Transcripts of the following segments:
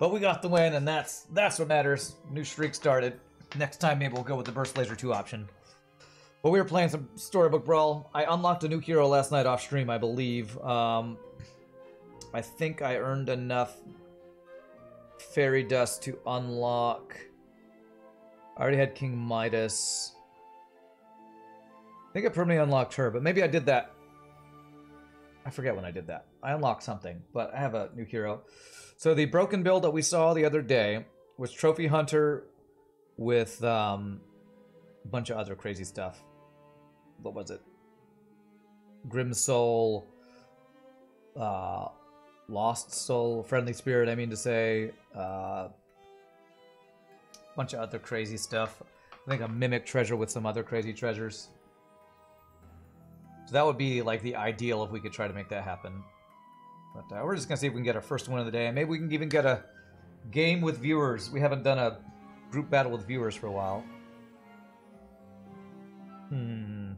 But we got the win, and that's that's what matters. New streak started. Next time, maybe we'll go with the Burst Laser 2 option. But we were playing some Storybook Brawl. I unlocked a new hero last night off stream, I believe. Um, I think I earned enough Fairy Dust to unlock... I already had King Midas. I think I permanently unlocked her, but maybe I did that. I forget when I did that. I unlocked something, but I have a new hero. So the broken build that we saw the other day was Trophy Hunter with um, a bunch of other crazy stuff. What was it? Grim Soul, uh, Lost Soul, Friendly Spirit, I mean to say. Uh, bunch of other crazy stuff. I think a Mimic Treasure with some other crazy treasures. So that would be like the ideal if we could try to make that happen. But uh, we're just gonna see if we can get our first win of the day. And maybe we can even get a game with viewers. We haven't done a group battle with viewers for a while. Hmm.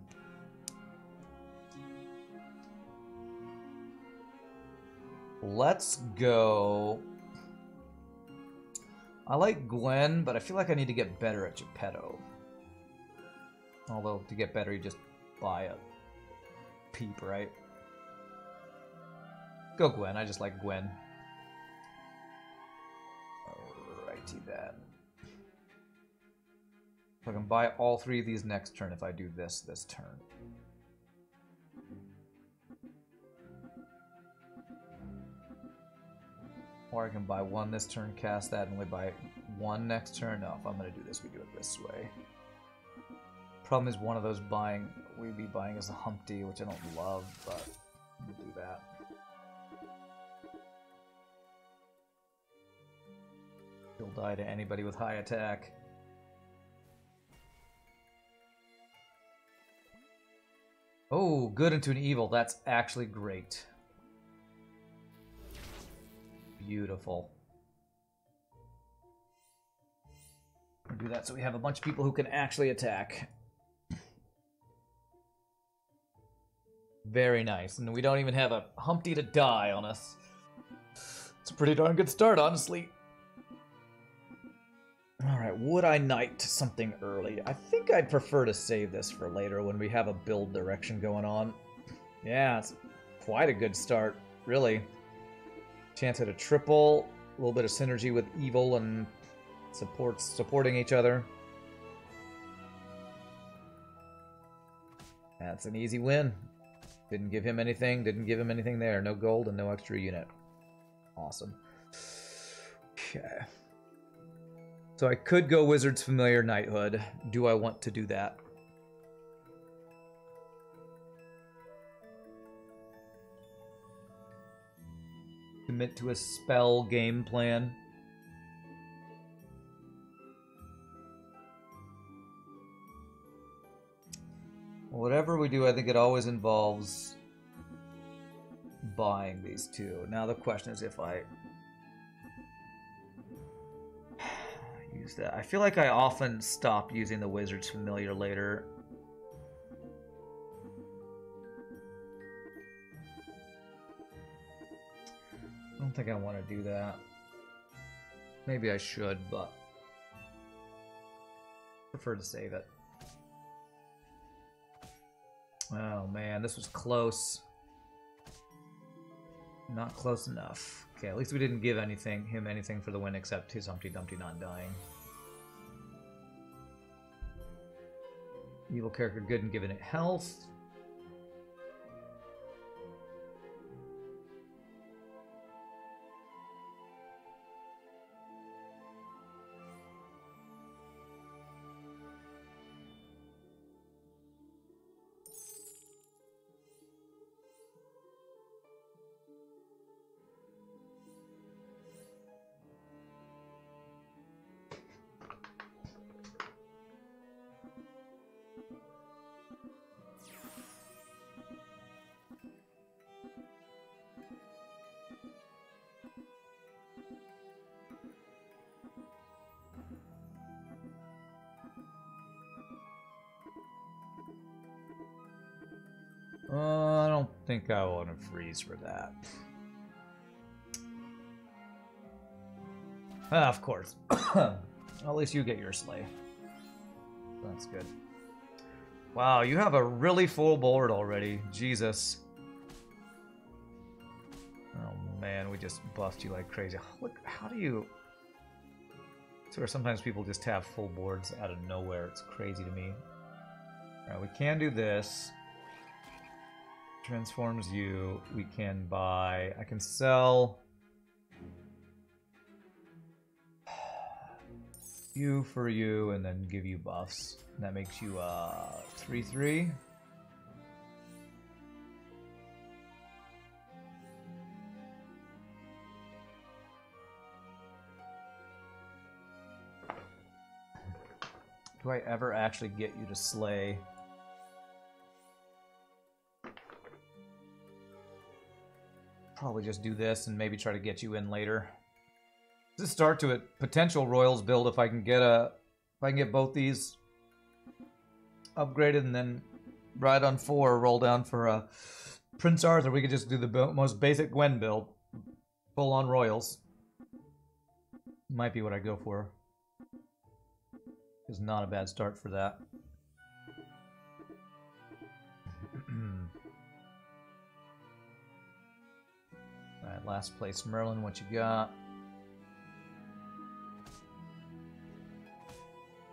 Let's go. I like Gwen, but I feel like I need to get better at Geppetto. Although, to get better, you just buy a peep, right? Go Gwen, I just like Gwen. Alrighty then. So I can buy all three of these next turn if I do this this turn. Or I can buy one this turn, cast that, and only buy one next turn. No, if I'm going to do this, we do it this way. Problem is one of those buying, we'd be buying as a Humpty, which I don't love, but we'll do that. He'll die to anybody with high attack. Oh, good into an evil. That's actually great. Beautiful. We'll do that so we have a bunch of people who can actually attack. Very nice. And we don't even have a Humpty to die on us. It's a pretty darn good start, honestly. Alright, would I knight something early? I think I'd prefer to save this for later when we have a build direction going on. Yeah, it's quite a good start, really. Chance at a triple, a little bit of synergy with evil and supports supporting each other. That's an easy win. Didn't give him anything, didn't give him anything there. No gold and no extra unit. Awesome. Okay. So I could go Wizard's Familiar Knighthood. Do I want to do that? Commit to a spell game plan. Whatever we do, I think it always involves buying these two. Now the question is if I use that. I feel like I often stop using the Wizard's Familiar later. I don't think I want to do that. Maybe I should, but prefer to save it. Oh man, this was close. Not close enough. Okay, at least we didn't give anything him anything for the win except his Humpty Dumpty not dying. Evil character good and giving it health. Think I want to freeze for that. Ah, of course. At least you get your slay. That's good. Wow, you have a really full board already. Jesus. Oh man, we just buffed you like crazy. Look, how do you... So sometimes people just have full boards out of nowhere. It's crazy to me. Alright, we can do this. Transforms you. We can buy... I can sell... You for you, and then give you buffs. And that makes you, uh, 3-3. Do I ever actually get you to slay? Probably just do this and maybe try to get you in later. This start to a potential Royals build if I can get a if I can get both these upgraded and then ride on four, roll down for a Prince Arthur. We could just do the most basic Gwen build, full on Royals. Might be what I go for is not a bad start for that. Alright, last place. Merlin, what you got?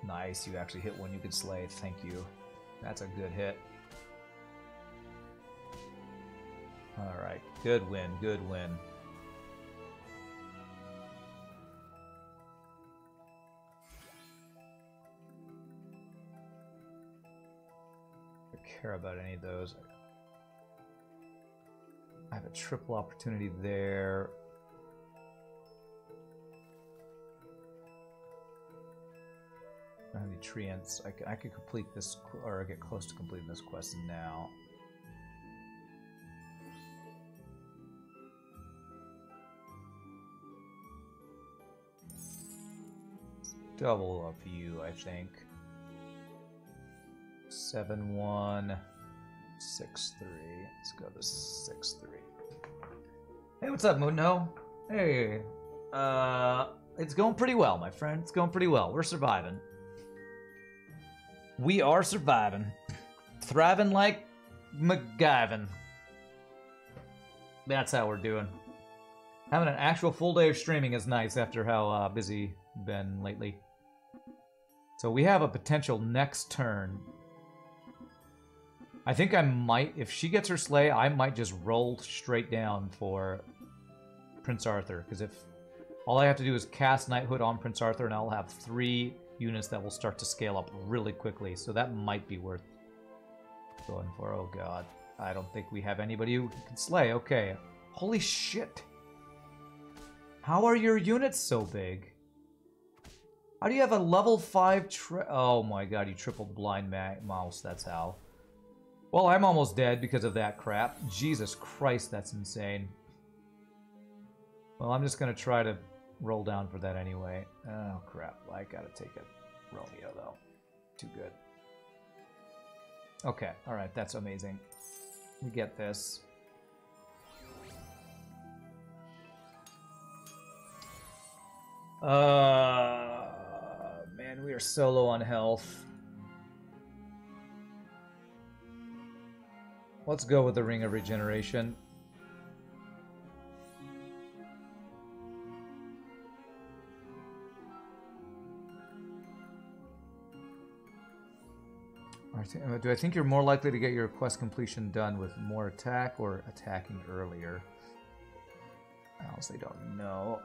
Nice, you actually hit one you could slay. Thank you. That's a good hit. Alright, good win, good win. Don't care about any of those. I have a triple opportunity there. I have treants. I could, I could complete this, or get close to completing this quest now. Double up you, I think. Seven one six three. Let's go to six three. Hey, what's up, Mundo? Hey, uh, it's going pretty well, my friend. It's going pretty well. We're surviving. We are surviving, thriving like MacGyvin. That's how we're doing. Having an actual full day of streaming is nice after how uh, busy been lately. So we have a potential next turn I think I might, if she gets her slay, I might just roll straight down for Prince Arthur. Because if all I have to do is cast Knighthood on Prince Arthur, and I'll have three units that will start to scale up really quickly. So that might be worth going for. Oh god. I don't think we have anybody who can slay. Okay. Holy shit. How are your units so big? How do you have a level 5 Oh my god, you triple blind mouse, that's how. Well, I'm almost dead because of that crap. Jesus Christ, that's insane. Well, I'm just going to try to roll down for that anyway. Oh, crap. I got to take a Romeo, though. Too good. Okay, alright, that's amazing. We get this. Uh, man, we are so low on health. Let's go with the Ring of Regeneration. Uh, do I think you're more likely to get your quest completion done with more attack or attacking earlier? I honestly don't know.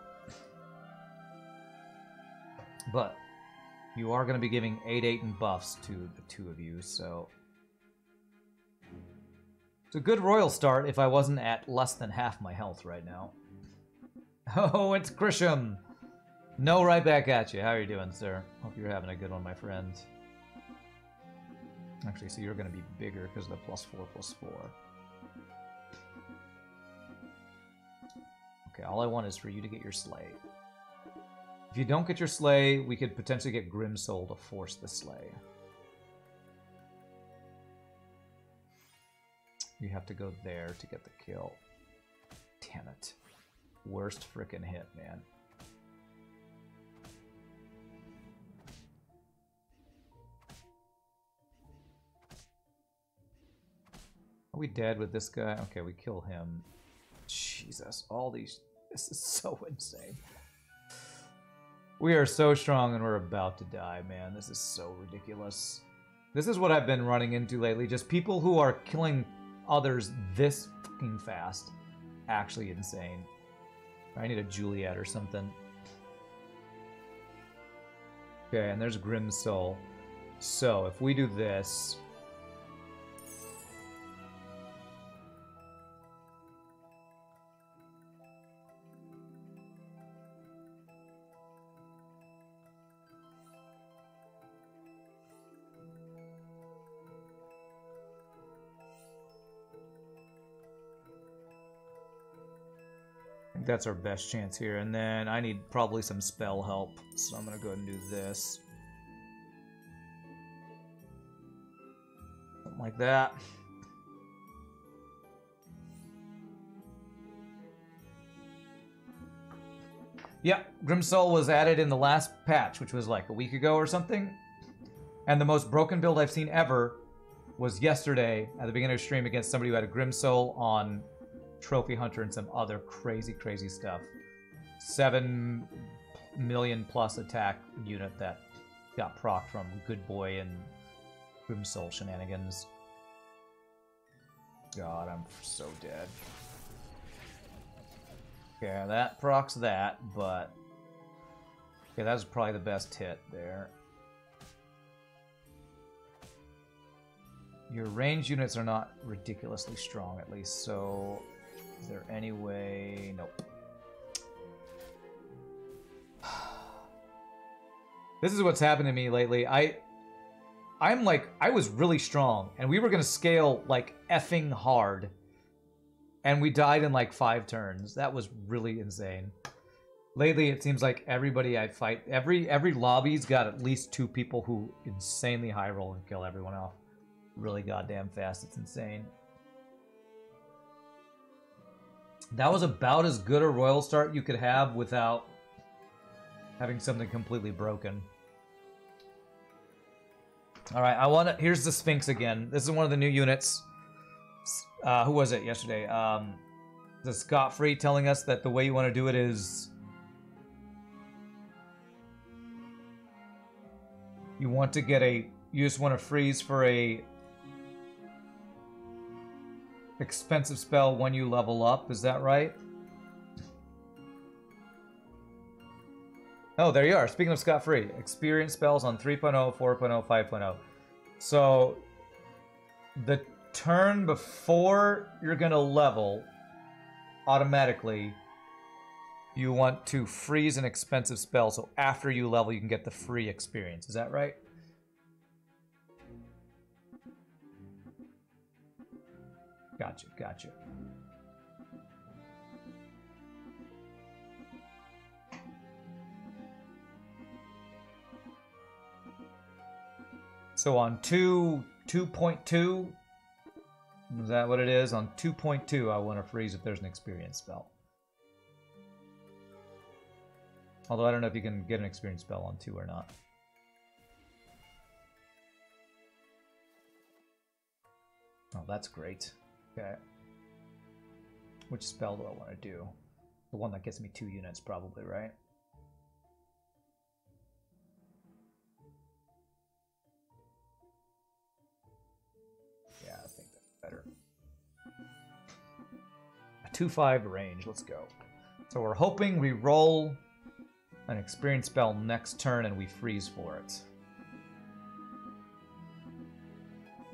But you are going to be giving 8-8 and buffs to the two of you, so it's a good royal start if I wasn't at less than half my health right now. Oh, it's Grisham! No, right back at you. How are you doing, sir? Hope you're having a good one, my friend. Actually, so you're going to be bigger because of the plus four, plus four. Okay, all I want is for you to get your slay. If you don't get your slay, we could potentially get Grimsoul to force the slay. You have to go there to get the kill. Damn it. Worst freaking hit, man. Are we dead with this guy? Okay, we kill him. Jesus, all these... This is so insane. We are so strong and we're about to die, man. This is so ridiculous. This is what I've been running into lately. Just people who are killing others this fucking fast. Actually insane. I need a Juliet or something. Okay, and there's Grim Soul. So, if we do this... that's our best chance here. And then I need probably some spell help. So I'm going to go ahead and do this. Something like that. Yeah, Grimsoul was added in the last patch, which was like a week ago or something. And the most broken build I've seen ever was yesterday at the beginning of stream against somebody who had a Grimsoul on Trophy Hunter and some other crazy, crazy stuff. Seven million plus attack unit that got proc from Good Boy and Grimsoul shenanigans. God, I'm so dead. Okay, that procs that, but... Okay, that was probably the best hit there. Your range units are not ridiculously strong, at least, so is there any way... Nope. this is what's happened to me lately. I... I'm like, I was really strong, and we were gonna scale like effing hard. And we died in like five turns. That was really insane. Lately, it seems like everybody I fight, every every lobby's got at least two people who insanely high roll and kill everyone off really goddamn fast. It's insane. That was about as good a royal start you could have without having something completely broken. All right, I want to. Here's the Sphinx again. This is one of the new units. Uh, who was it yesterday? Um, the Scott Free telling us that the way you want to do it is you want to get a. You just want to freeze for a expensive spell when you level up. Is that right? Oh, there you are. Speaking of Scott Free, experience spells on 3.0, 4.0, 5.0. So the turn before you're going to level, automatically, you want to freeze an expensive spell. So after you level, you can get the free experience. Is that right? Gotcha, gotcha. So on 2, 2.2, is that what it is? On 2.2, I want to freeze if there's an experience spell. Although I don't know if you can get an experience spell on 2 or not. Oh, that's great. Okay. Which spell do I want to do? The one that gets me two units, probably, right? Yeah, I think that's better. A 2-5 range, let's go. So we're hoping we roll an experience spell next turn and we freeze for it.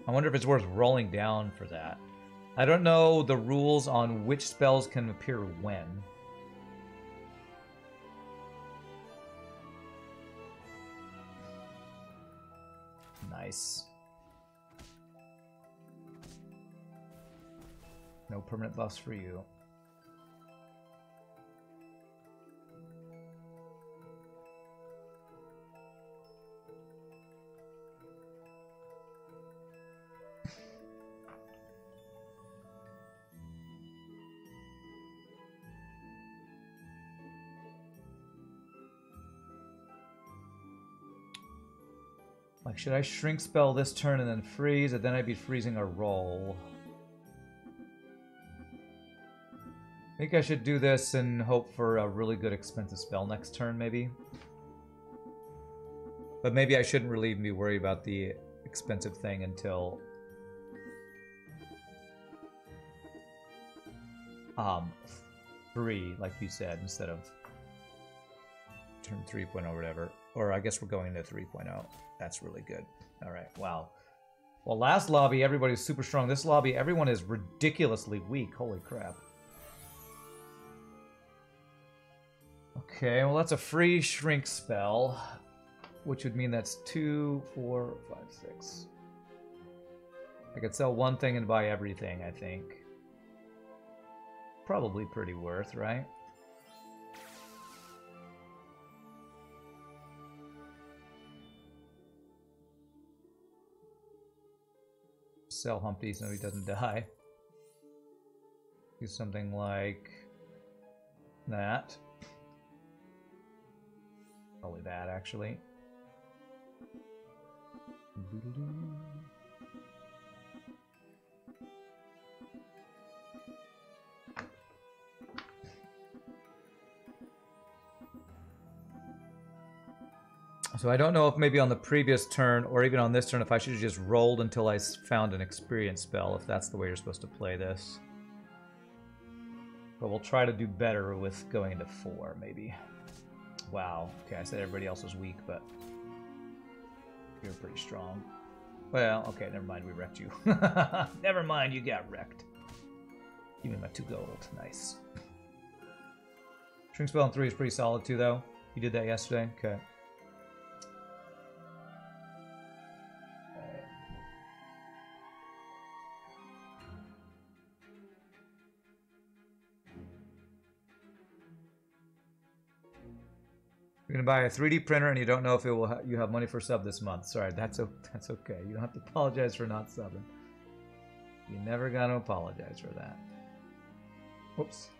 I wonder if it's worth rolling down for that. I don't know the rules on which spells can appear when. Nice. No permanent buffs for you. Should I shrink spell this turn and then freeze? And then I'd be freezing a roll. I think I should do this and hope for a really good expensive spell next turn, maybe. But maybe I shouldn't really be worried about the expensive thing until... Um, three, like you said, instead of turn 3.0 or whatever. Or I guess we're going to 3.0. That's really good. All right, wow. Well, last lobby, everybody's super strong. This lobby, everyone is ridiculously weak. Holy crap. Okay, well that's a free shrink spell, which would mean that's two, four, five, six. I could sell one thing and buy everything, I think. Probably pretty worth, right? Sell Humpty so he doesn't die. Do something like that. Probably that, actually. So I don't know if maybe on the previous turn or even on this turn if I should have just rolled until I found an experience spell, if that's the way you're supposed to play this. But we'll try to do better with going into four, maybe. Wow. Okay, I said everybody else was weak, but you're pretty strong. Well, okay, never mind, we wrecked you. never mind, you got wrecked. Give me my two gold. Nice. Shrink spell on three is pretty solid too, though. You did that yesterday? Okay. You're gonna buy a 3D printer and you don't know if it will. Ha you have money for sub this month. Sorry, that's that's okay. You don't have to apologize for not subbing. You never gotta apologize for that. Whoops.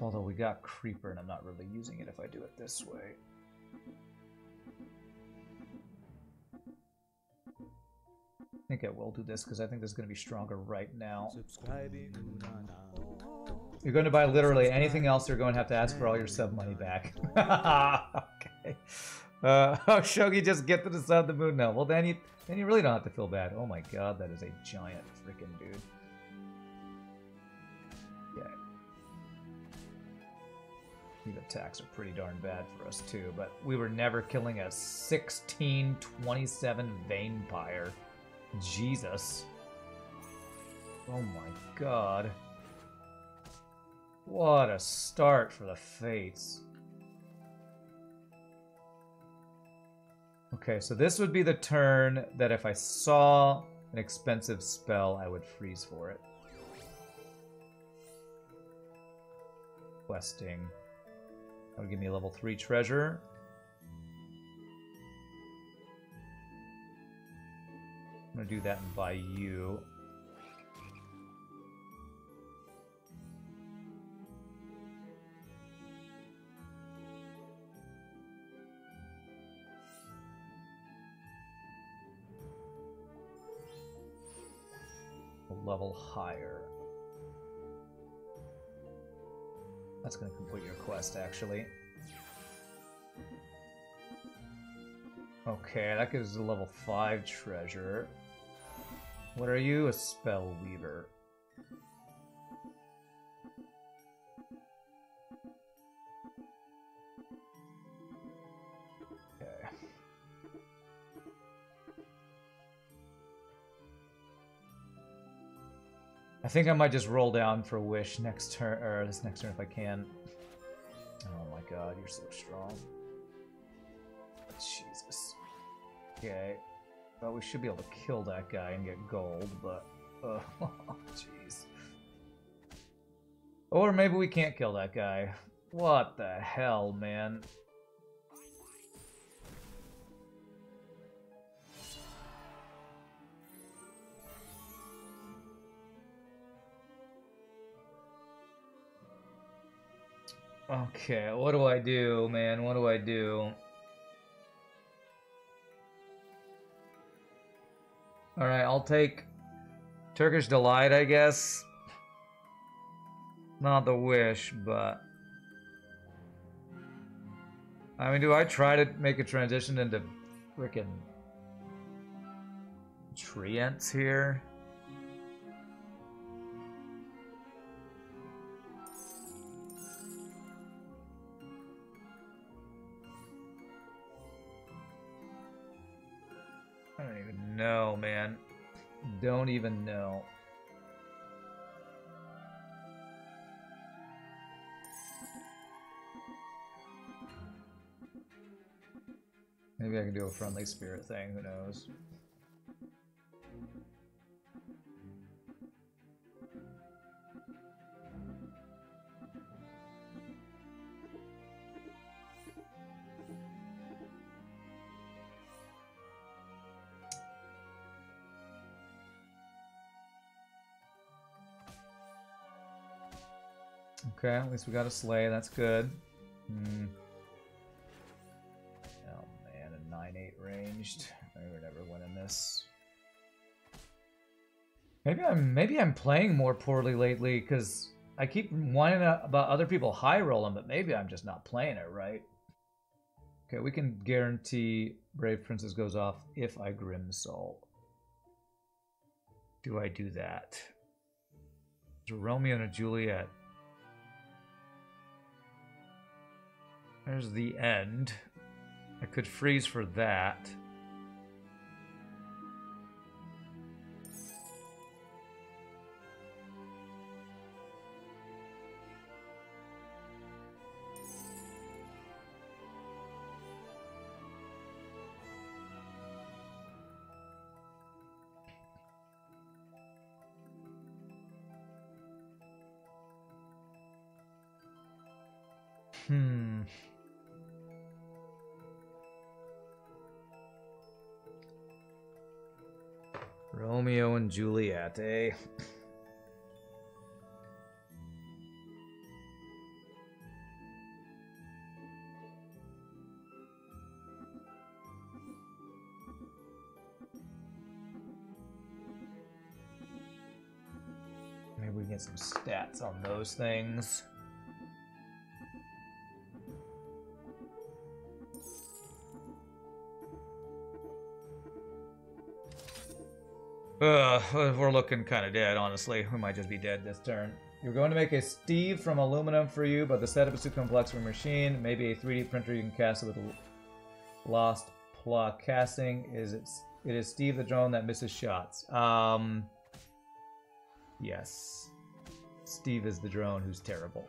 Although we got Creeper and I'm not really using it if I do it this way. I think I will do this because I think this is going to be stronger right now. You're going to buy literally anything else, you're going to have to ask for all your sub money back. okay. Uh, oh, Shogi just get to the side the moon now. Well, then you, then you really don't have to feel bad. Oh my god, that is a giant freaking dude. Attacks are pretty darn bad for us too, but we were never killing a 1627 Vampire. Jesus. Oh my god. What a start for the Fates. Okay, so this would be the turn that if I saw an expensive spell, I would freeze for it. Questing. That'll give me a level 3 treasure. I'm going to do that and buy you. Level higher. That's going to complete your quest, actually. Okay, that gives a level 5 treasure. What are you? A spell weaver. Think I might just roll down for Wish next turn, or this next turn if I can. Oh my god, you're so strong. Jesus. Okay. Well, we should be able to kill that guy and get gold, but... Oh, jeez. Or maybe we can't kill that guy. What the hell, man? Okay, what do I do, man? What do I do? Alright, I'll take Turkish Delight, I guess. Not the wish, but... I mean, do I try to make a transition into freaking Treants here? Know, man. Don't even know. Maybe I can do a friendly spirit thing, who knows. Okay, at least we got a slay. That's good. Hmm. Oh man, a 9-8 ranged. Maybe we're never winning this. Maybe I'm maybe I'm playing more poorly lately because I keep whining about other people high rolling, but maybe I'm just not playing it right. Okay, we can guarantee Brave Princess goes off if I Grim Soul. Do I do that? Romeo and Juliet. There's the end. I could freeze for that. Eh? Maybe we can get some stats on those things. Uh, we're looking kind of dead, honestly. We might just be dead this turn. You're going to make a Steve from aluminum for you, but the setup is too complex for a machine. Maybe a 3D printer you can cast it with lost plot casting. Is it? It is Steve the drone that misses shots. Um. Yes. Steve is the drone who's terrible.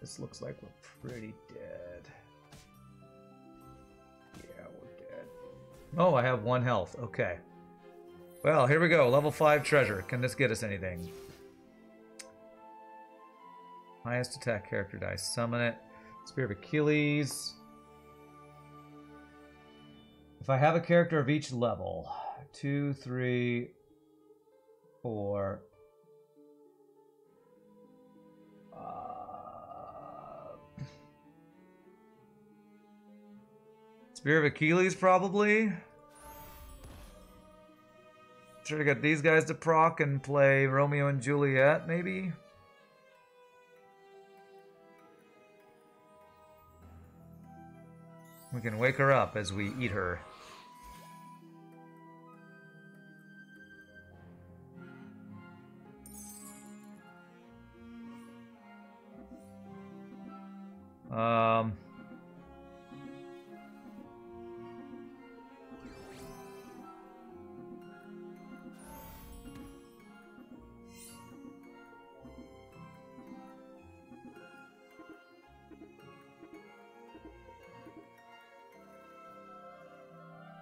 This looks like we're pretty dead. Yeah, we're dead. Oh, I have one health. Okay. Well, here we go. Level 5 treasure. Can this get us anything? Highest attack character dice. Summon it. Spear of Achilles. If I have a character of each level, two, three, four. Uh, Spear of Achilles, probably. Try to get these guys to proc and play Romeo and Juliet, maybe? We can wake her up as we eat her. Um...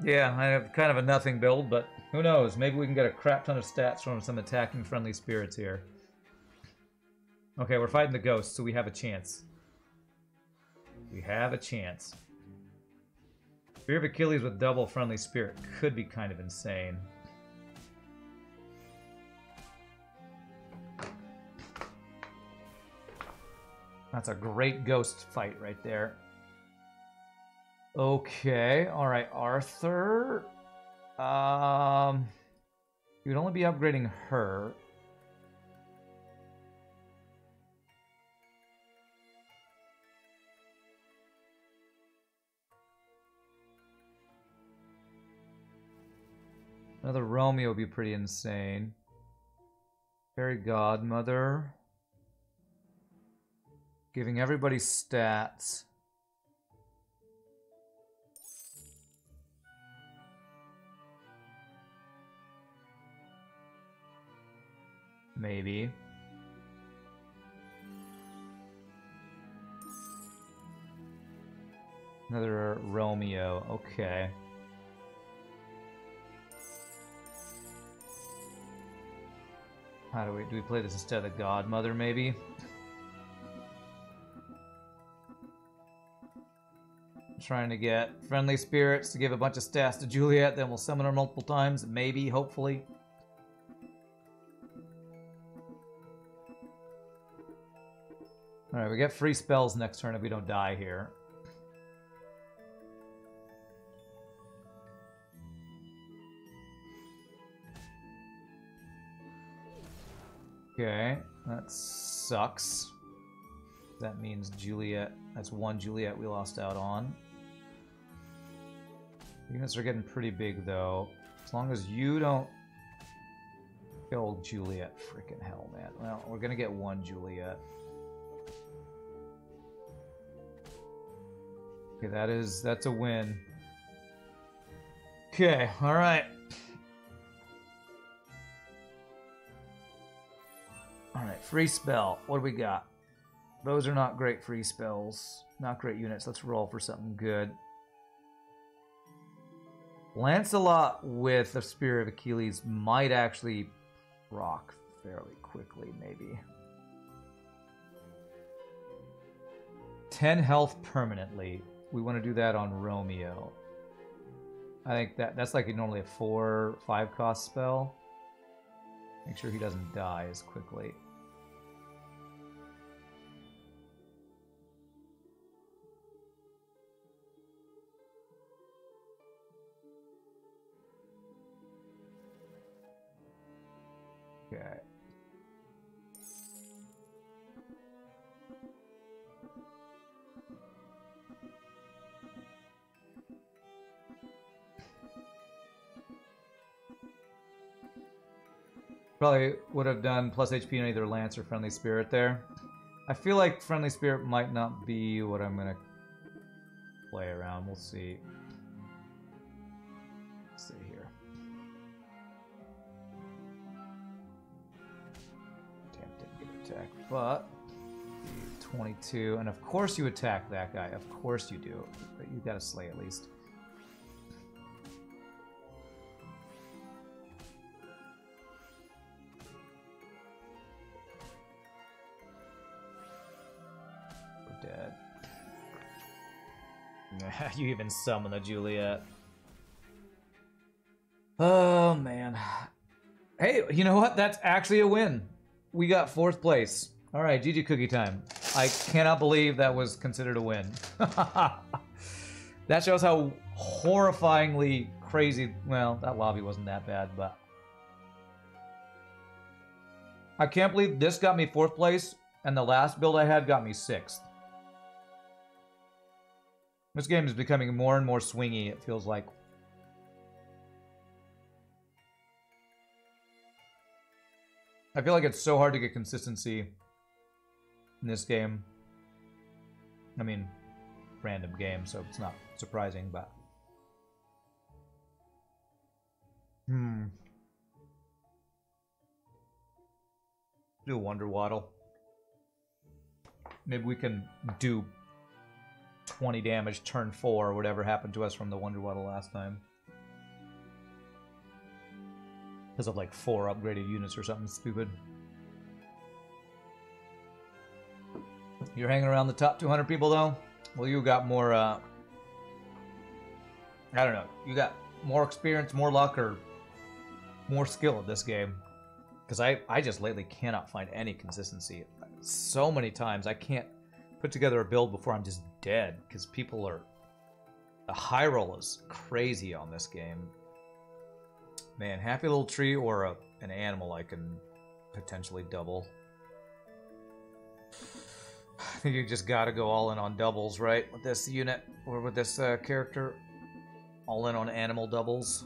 Yeah, I have kind of a nothing build, but who knows? Maybe we can get a crap ton of stats from some attacking friendly spirits here. Okay, we're fighting the ghosts, so we have a chance. We have a chance. Spear of Achilles with double friendly spirit could be kind of insane. That's a great ghost fight right there. Okay, all right, Arthur. Um, you'd only be upgrading her. Another Romeo would be pretty insane. Fairy Godmother. Giving everybody stats. Maybe. Another Romeo. Okay. How do we do we play this instead of the Godmother maybe? Trying to get friendly spirits to give a bunch of stats to Juliet, then we'll summon her multiple times, maybe, hopefully. Alright, we get free spells next turn if we don't die here. Okay, that sucks. That means Juliet, that's one Juliet we lost out on. Units are getting pretty big though. As long as you don't kill Juliet, freaking hell, man. Well, we're gonna get one Juliet. Okay, that is that's a win. Okay, all right. All right, free spell. What do we got? Those are not great free spells. Not great units. Let's roll for something good. Lancelot with the Spear of Achilles might actually rock fairly quickly, maybe. 10 health permanently. We want to do that on Romeo. I think that that's like normally a 4 5 cost spell. Make sure he doesn't die as quickly. Probably would have done plus HP on either Lance or Friendly Spirit there. I feel like Friendly Spirit might not be what I'm going to play around. We'll see. Let's see here. Damn, didn't get attack, but 22, and of course you attack that guy. Of course you do. But you gotta slay at least. you even summon a Juliet. Oh man. Hey, you know what? That's actually a win. We got fourth place. All right, GG cookie time. I cannot believe that was considered a win. that shows how horrifyingly crazy. Well, that lobby wasn't that bad, but I can't believe this got me fourth place, and the last build I had got me sixth. This game is becoming more and more swingy, it feels like. I feel like it's so hard to get consistency in this game. I mean, random game, so it's not surprising, but... Hmm. Do a Wonder Waddle. Maybe we can do 20 damage turn 4 or whatever happened to us from the Wonder Waddle last time. Because of like 4 upgraded units or something stupid. You're hanging around the top 200 people though? Well, you got more, uh... I don't know. You got more experience, more luck, or more skill at this game. Because I, I just lately cannot find any consistency. So many times I can't put together a build before I'm just dead, because people are... The high roll is crazy on this game. Man, happy little tree or a, an animal I can potentially double. You just gotta go all in on doubles, right? With this unit, or with this uh, character. All in on animal doubles.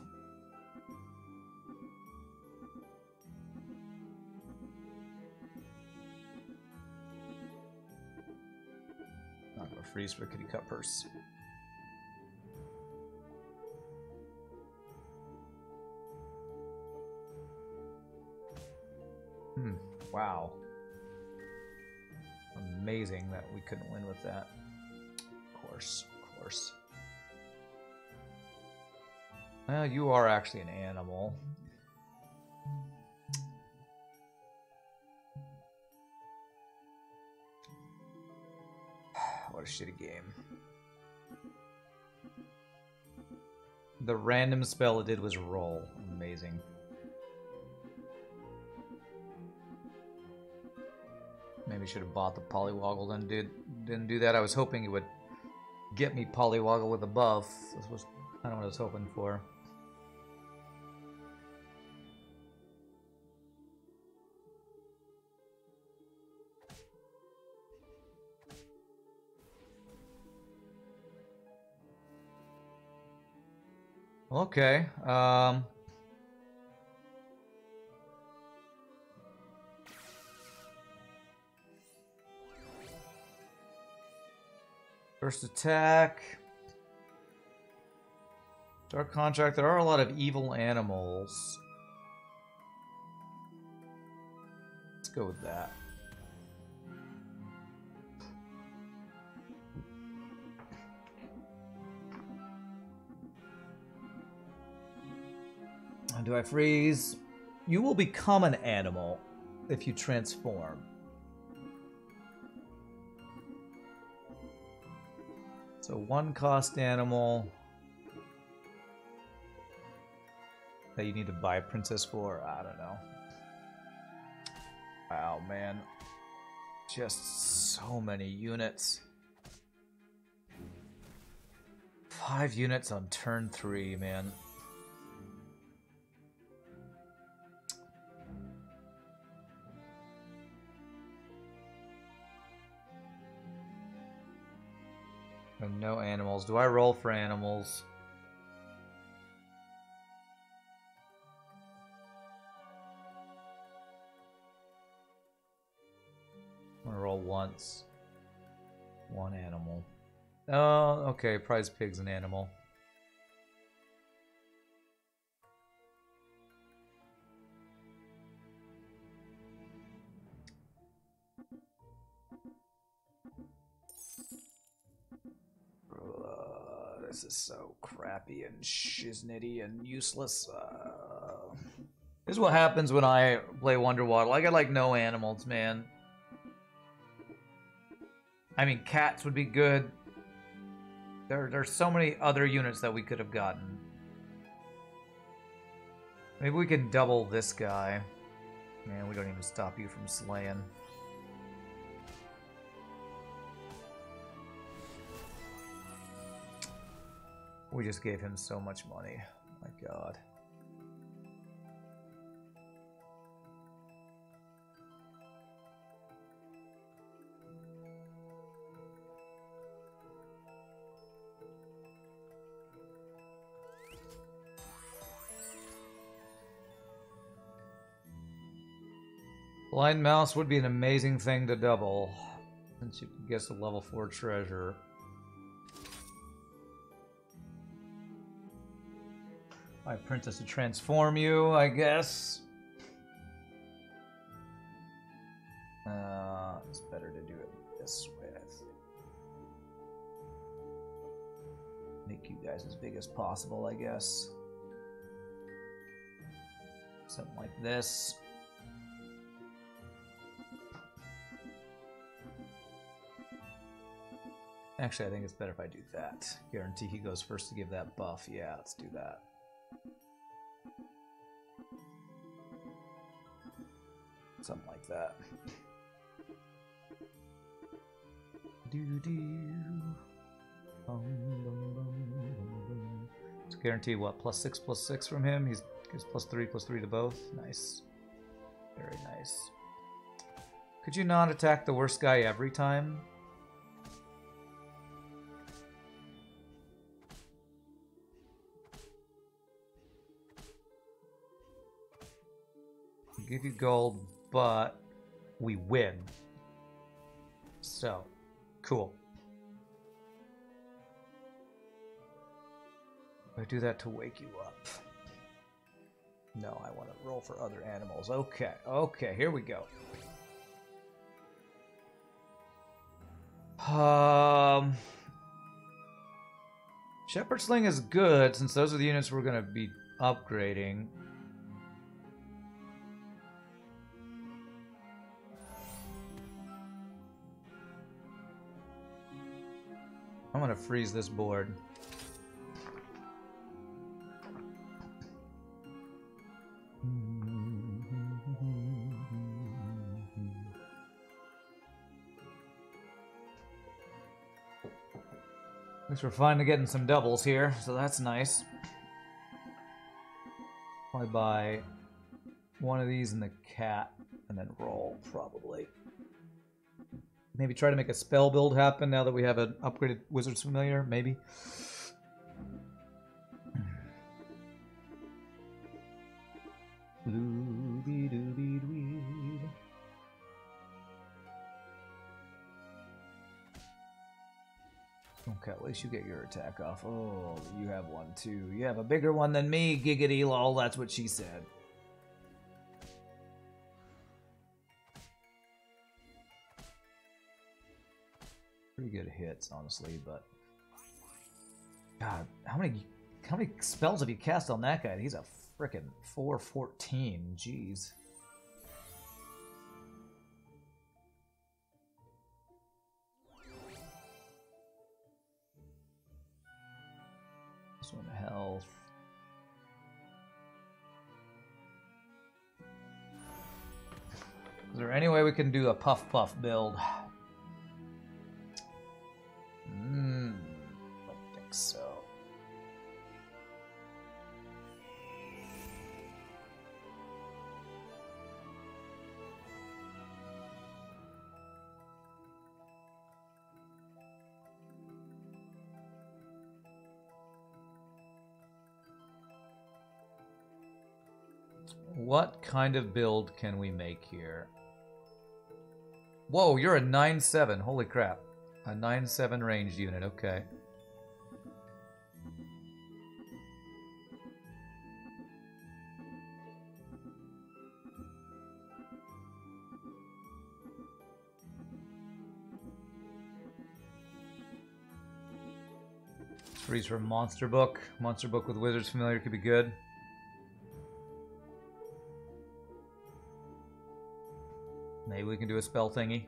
Freeze for Kitty Cutpurse. Hmm. Wow. Amazing that we couldn't win with that. Of course, of course. Well, you are actually an animal. What a shitty game. The random spell it did was roll. Amazing. Maybe should have bought the Polywoggle then did didn't do that. I was hoping it would get me Polywoggle with a buff. This was kind of what I was hoping for. Okay. Um First attack. Dark Contract. There are a lot of evil animals. Let's go with that. Do I freeze? You will become an animal if you transform. So one cost animal that you need to buy princess for. I don't know. Wow, man. Just so many units. Five units on turn three, man. No animals. Do I roll for animals? I'm gonna roll once. One animal. Oh, okay. Prize pig's an animal. This is so crappy and shiznitty and useless. Uh, this is what happens when I play Wonderwaddle. I got like no animals, man. I mean, cats would be good. There, there's so many other units that we could have gotten. Maybe we can double this guy. Man, we don't even stop you from slaying. We just gave him so much money. My god. Blind Mouse would be an amazing thing to double, since you can guess the level 4 treasure. My princess to transform you, I guess. Uh, it's better to do it this way, I think. Make you guys as big as possible, I guess. Something like this. Actually, I think it's better if I do that. Guarantee he goes first to give that buff. Yeah, let's do that. Something like that. It's guaranteed what plus six plus six from him. He's gives plus three plus three to both. Nice, very nice. Could you not attack the worst guy every time? Give you gold, but we win. So, cool. I do that to wake you up. No, I want to roll for other animals. Okay, okay, here we go. Um, Shepherd Sling is good since those are the units we're going to be upgrading. I'm to freeze this board. At least we're finally getting some doubles here, so that's nice. Probably buy one of these in the cat and then roll, probably. Maybe try to make a spell build happen now that we have an upgraded Wizard's Familiar, maybe. Okay, at least you get your attack off. Oh, you have one too. You have a bigger one than me, giggity lol, that's what she said. Pretty good hits, honestly, but... God, how many how many spells have you cast on that guy? He's a frickin' 414, jeez. This one health. Is there any way we can do a puff puff build? Kind of build can we make here? Whoa, you're a 9-7. Holy crap. A 9-7 ranged unit, okay. Freeze for Monster Book. Monster Book with Wizards Familiar could be good. We can do a spell thingy.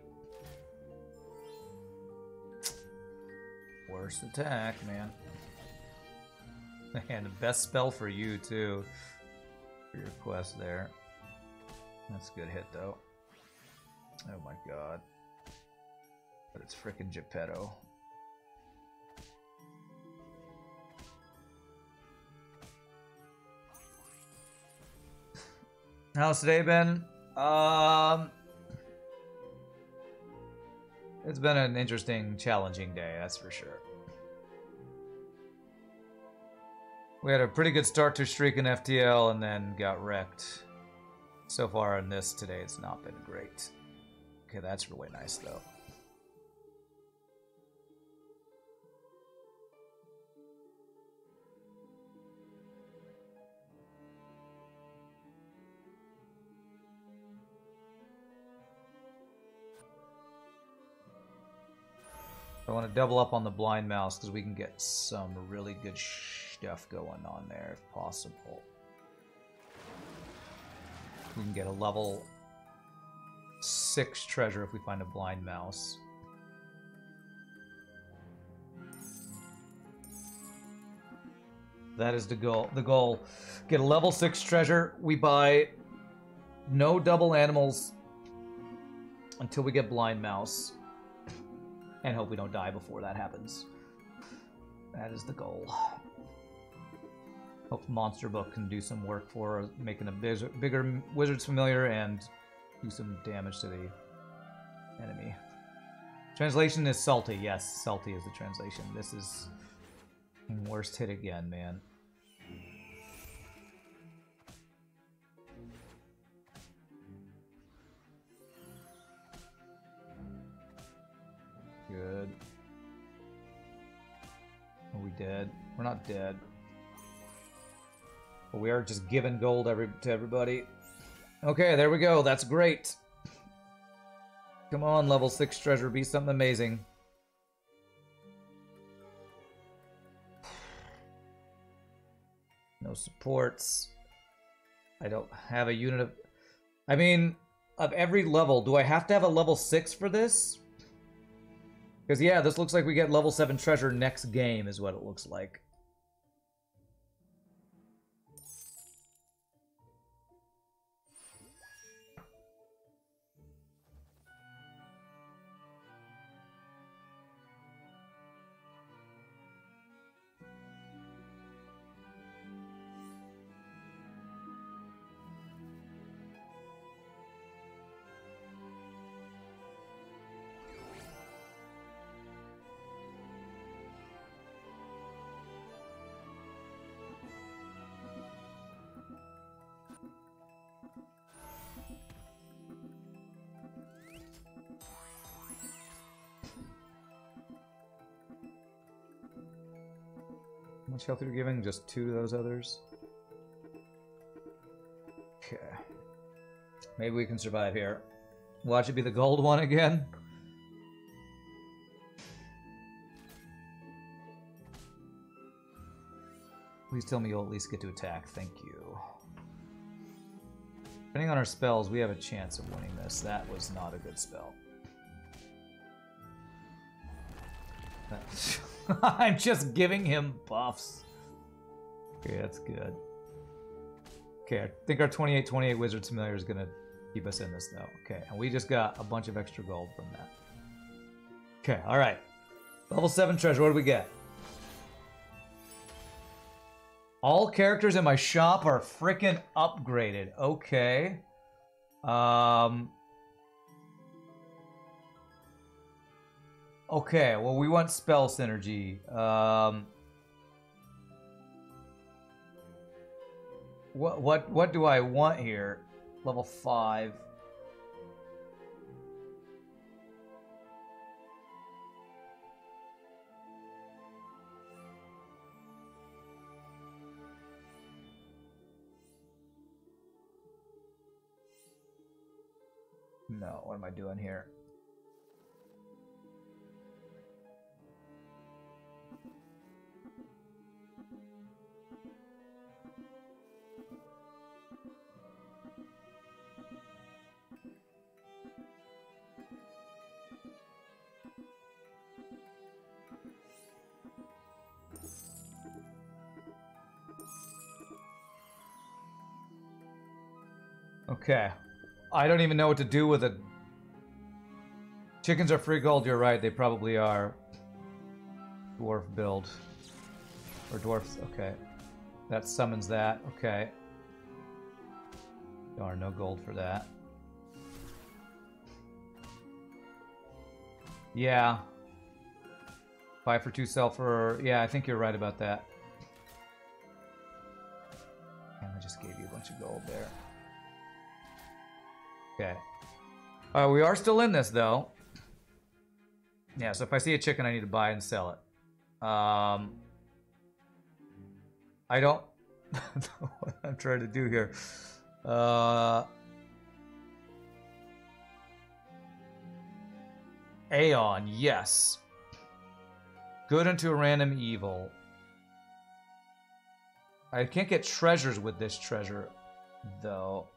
Worst attack, man. And the best spell for you, too. For your quest there. That's a good hit, though. Oh my god. But it's frickin' Geppetto. How's today been? Um, it's been an interesting, challenging day, that's for sure. We had a pretty good start to streak in FTL and then got wrecked. So far in this today, it's not been great. Okay, that's really nice though. I want to double up on the blind mouse because we can get some really good stuff going on there if possible. We can get a level 6 treasure if we find a blind mouse. That is the goal. The goal. Get a level 6 treasure. We buy no double animals until we get blind mouse. And hope we don't die before that happens. That is the goal. Hope Monster Book can do some work for making a bigger, bigger Wizards familiar and do some damage to the enemy. Translation is salty. Yes, salty is the translation. This is worst hit again, man. Good. Are we dead? We're not dead. But we are just giving gold every to everybody. Okay, there we go. That's great. Come on, level 6 treasure. Be something amazing. No supports. I don't have a unit of... I mean, of every level, do I have to have a level 6 for this? Because, yeah, this looks like we get level 7 treasure next game, is what it looks like. Health you're giving? Just two to those others? Okay. Maybe we can survive here. Watch it be the gold one again. Please tell me you'll at least get to attack. Thank you. Depending on our spells, we have a chance of winning this. That was not a good spell. I'm just giving him buffs. Okay, that's good. Okay, I think our 28-28 Wizard Familiar is going to keep us in this, though. Okay, and we just got a bunch of extra gold from that. Okay, alright. Level 7 treasure, what do we get? All characters in my shop are freaking upgraded. Okay. Um, Okay, well, we want spell synergy. Um, what what what do I want here? Level five. No, what am I doing here? Okay. I don't even know what to do with it. Chickens are free gold, you're right, they probably are. Dwarf build. Or dwarfs, okay. That summons that, okay. Darn, no gold for that. Yeah. Five for two sell for... Yeah, I think you're right about that. And I just gave you a bunch of gold there. Okay. All right, we are still in this, though. Yeah, so if I see a chicken, I need to buy and sell it. Um, I don't know what I'm trying to do here. Uh, Aeon, yes. Good into a random evil. I can't get treasures with this treasure, though.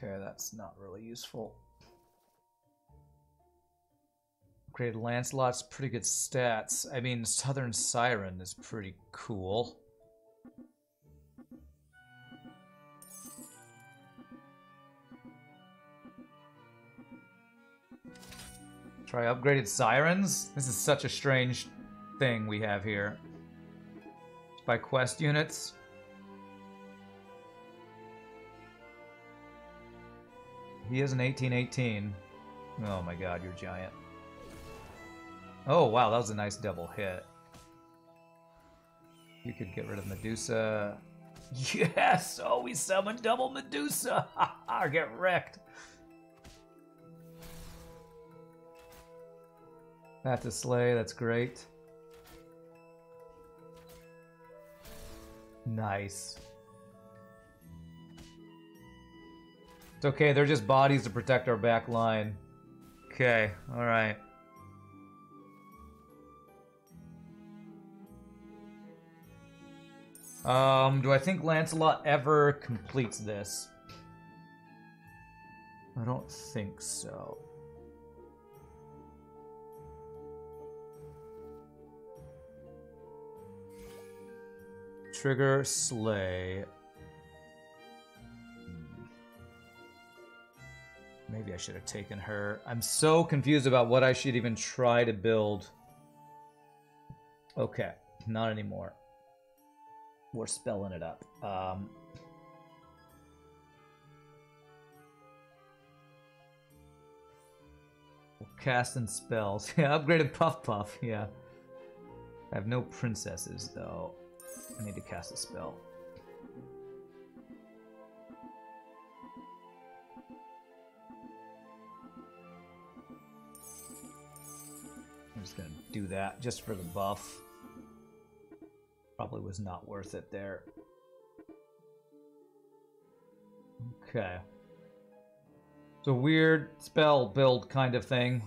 Okay, that's not really useful. Upgrade Lancelot's pretty good stats. I mean, Southern Siren is pretty cool. Try upgraded sirens? This is such a strange thing we have here. By quest units. He is an 1818. Oh my god, you're giant. Oh wow, that was a nice double hit. You could get rid of Medusa. Yes! Oh, we summoned double Medusa! Ha Get wrecked. That to slay, that's great. Nice. It's okay, they're just bodies to protect our back line. Okay, alright. Um, do I think Lancelot ever completes this? I don't think so. Trigger Slay. Maybe I should have taken her. I'm so confused about what I should even try to build. Okay, not anymore. We're spelling it up. Um, casting spells. Yeah, upgraded Puff Puff. Yeah. I have no princesses, though. I need to cast a spell. I'm just gonna do that just for the buff. Probably was not worth it there. Okay. It's a weird spell build kind of thing.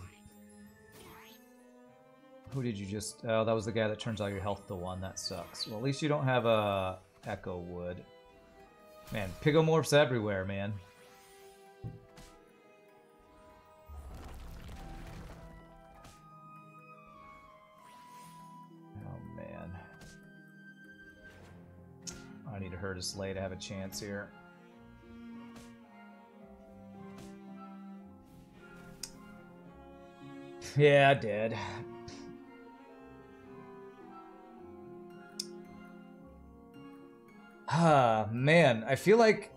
Who did you just... Oh, that was the guy that turns all your health to one. That sucks. Well, at least you don't have a Echowood. Man, Pigomorphs everywhere, man. Need to hurt a Slay to have a chance here. Yeah, I did. Ah, man, I feel like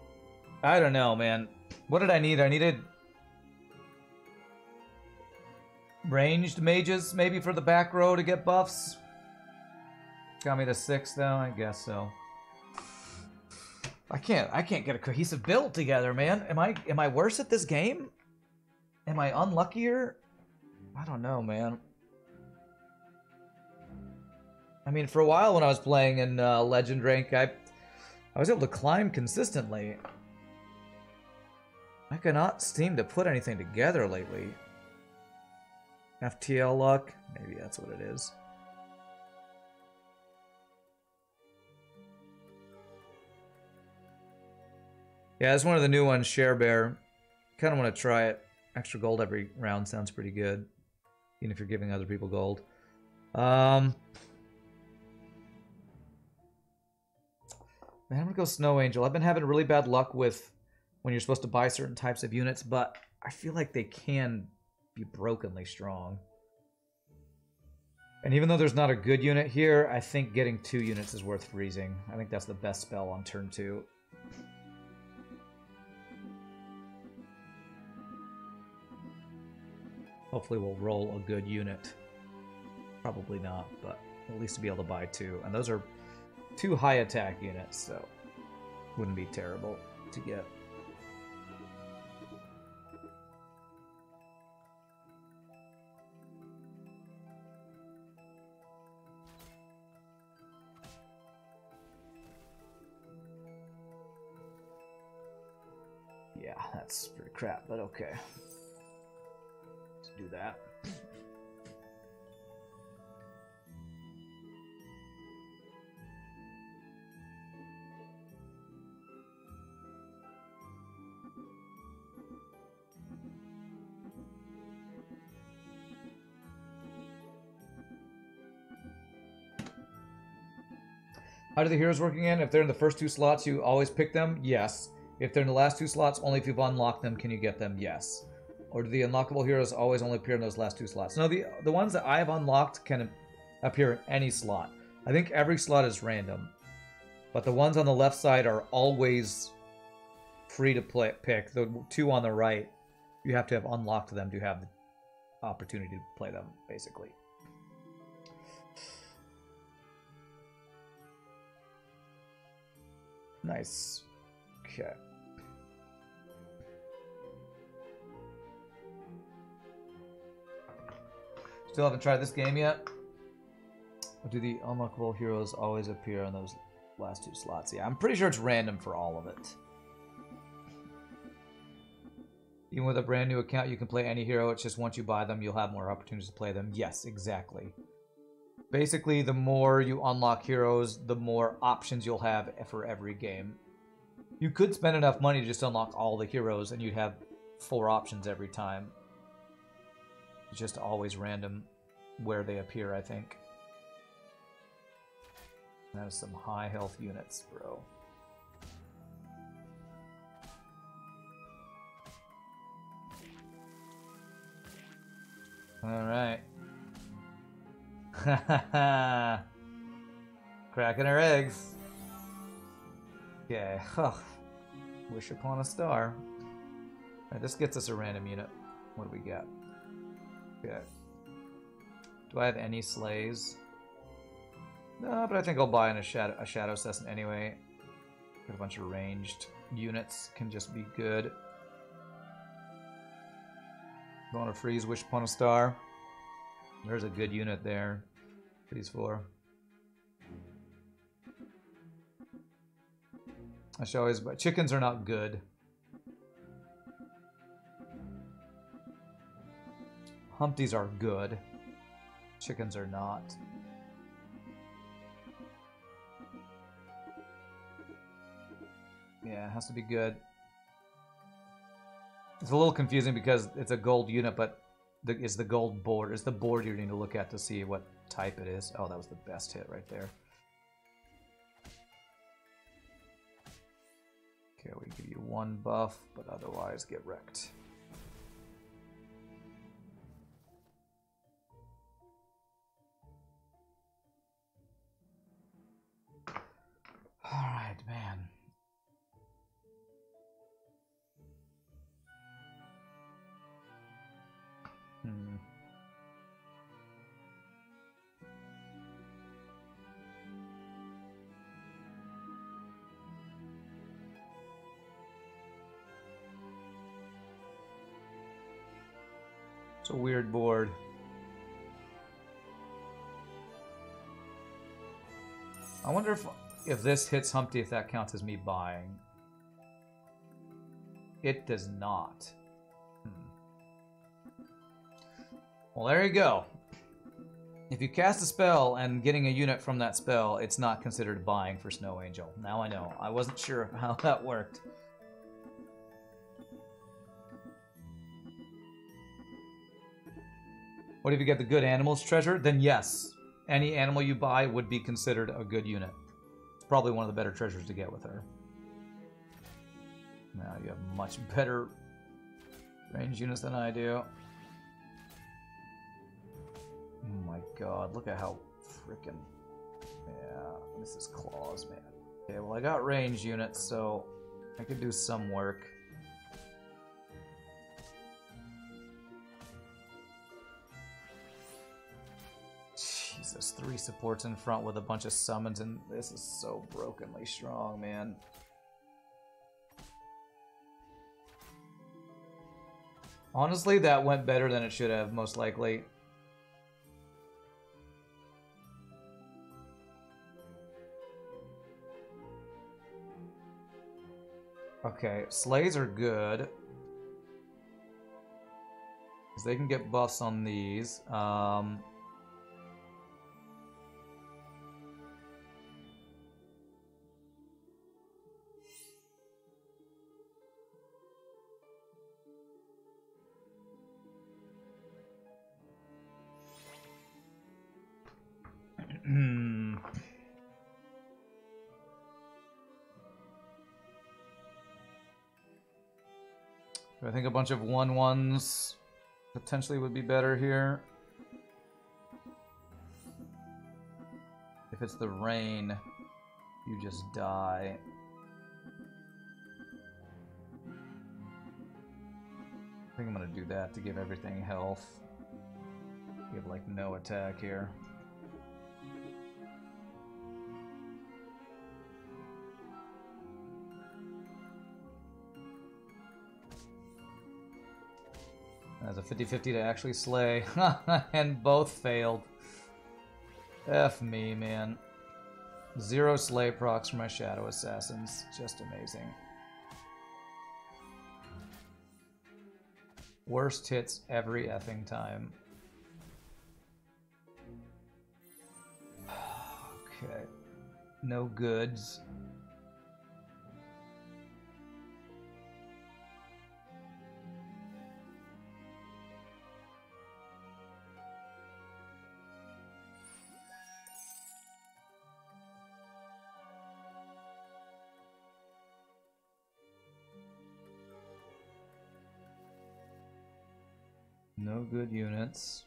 I don't know, man. What did I need? I needed ranged mages maybe for the back row to get buffs. Got me to six though, I guess so. I can't I can't get a cohesive build together, man. Am I am I worse at this game? Am I unluckier? I don't know, man. I mean, for a while when I was playing in uh, Legend rank, I I was able to climb consistently. I cannot seem to put anything together lately. FTL luck? Maybe that's what it is. Yeah, it's one of the new ones, Share Bear. Kind of want to try it. Extra gold every round sounds pretty good. Even if you're giving other people gold. Um, Man, I'm gonna go Snow Angel. I've been having really bad luck with when you're supposed to buy certain types of units, but I feel like they can be brokenly strong. And even though there's not a good unit here, I think getting two units is worth freezing. I think that's the best spell on turn two. Hopefully we'll roll a good unit. Probably not, but at least to be able to buy two. And those are two high attack units, so wouldn't be terrible to get. Yeah, that's pretty crap, but okay do that. How do the heroes work again? If they're in the first two slots, you always pick them? Yes. If they're in the last two slots, only if you've unlocked them can you get them? Yes. Or do the unlockable heroes always only appear in those last two slots? No, the the ones that I've unlocked can appear in any slot. I think every slot is random. But the ones on the left side are always free to play, pick. The two on the right, you have to have unlocked them to have the opportunity to play them, basically. Nice. Okay. Still haven't tried this game yet. Do the unlockable heroes always appear on those last two slots? Yeah, I'm pretty sure it's random for all of it. Even with a brand new account, you can play any hero. It's just once you buy them, you'll have more opportunities to play them. Yes, exactly. Basically, the more you unlock heroes, the more options you'll have for every game. You could spend enough money to just unlock all the heroes, and you'd have four options every time. It's just always random where they appear, I think. That is some high health units, bro. Alright. Cracking our eggs. Okay. Oh. Wish upon a star. Alright, this gets us a random unit. What do we got? Okay. Do I have any slays? No, but I think I'll buy in a shadow a shadow assassin anyway. A bunch of ranged units can just be good. Want to freeze wish upon a star? There's a good unit there. Freeze four. I should always buy chickens are not good. Humpties are good. Chickens are not. Yeah, it has to be good. It's a little confusing because it's a gold unit, but the, is the gold board. Is the board you need to look at to see what type it is. Oh, that was the best hit right there. Okay, we give you one buff, but otherwise get wrecked. Alright, man. Hmm. It's a weird board. I wonder if if this hits Humpty, if that counts as me buying. It does not. Hmm. Well, there you go. If you cast a spell and getting a unit from that spell, it's not considered buying for Snow Angel. Now I know. I wasn't sure how that worked. What if you get the good animals treasure? Then yes, any animal you buy would be considered a good unit. Probably one of the better treasures to get with her. Now you have much better range units than I do. Oh my god, look at how freaking... Yeah, this is claws, man. Okay, well I got range units, so I could do some work. Jesus, three supports in front with a bunch of summons, and this is so brokenly strong, man. Honestly, that went better than it should have, most likely. Okay, slays are good. They can get buffs on these. Um, bunch of one ones potentially would be better here. If it's the rain, you just die. I think I'm gonna do that to give everything health. Give like no attack here. As a 50-50 to actually slay. and both failed. F me, man. Zero slay procs for my Shadow Assassins. Just amazing. Worst hits every effing time. okay. No goods. Good units.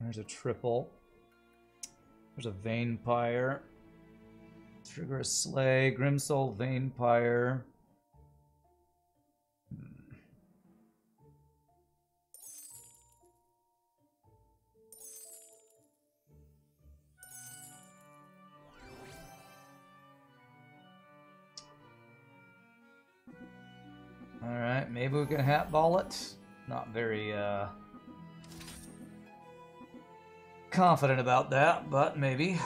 There's a triple. There's a Vainpire. Trigger a Slay, Grim Soul, Vainpire. Alright, maybe we can. Not very, uh... Confident about that, but maybe.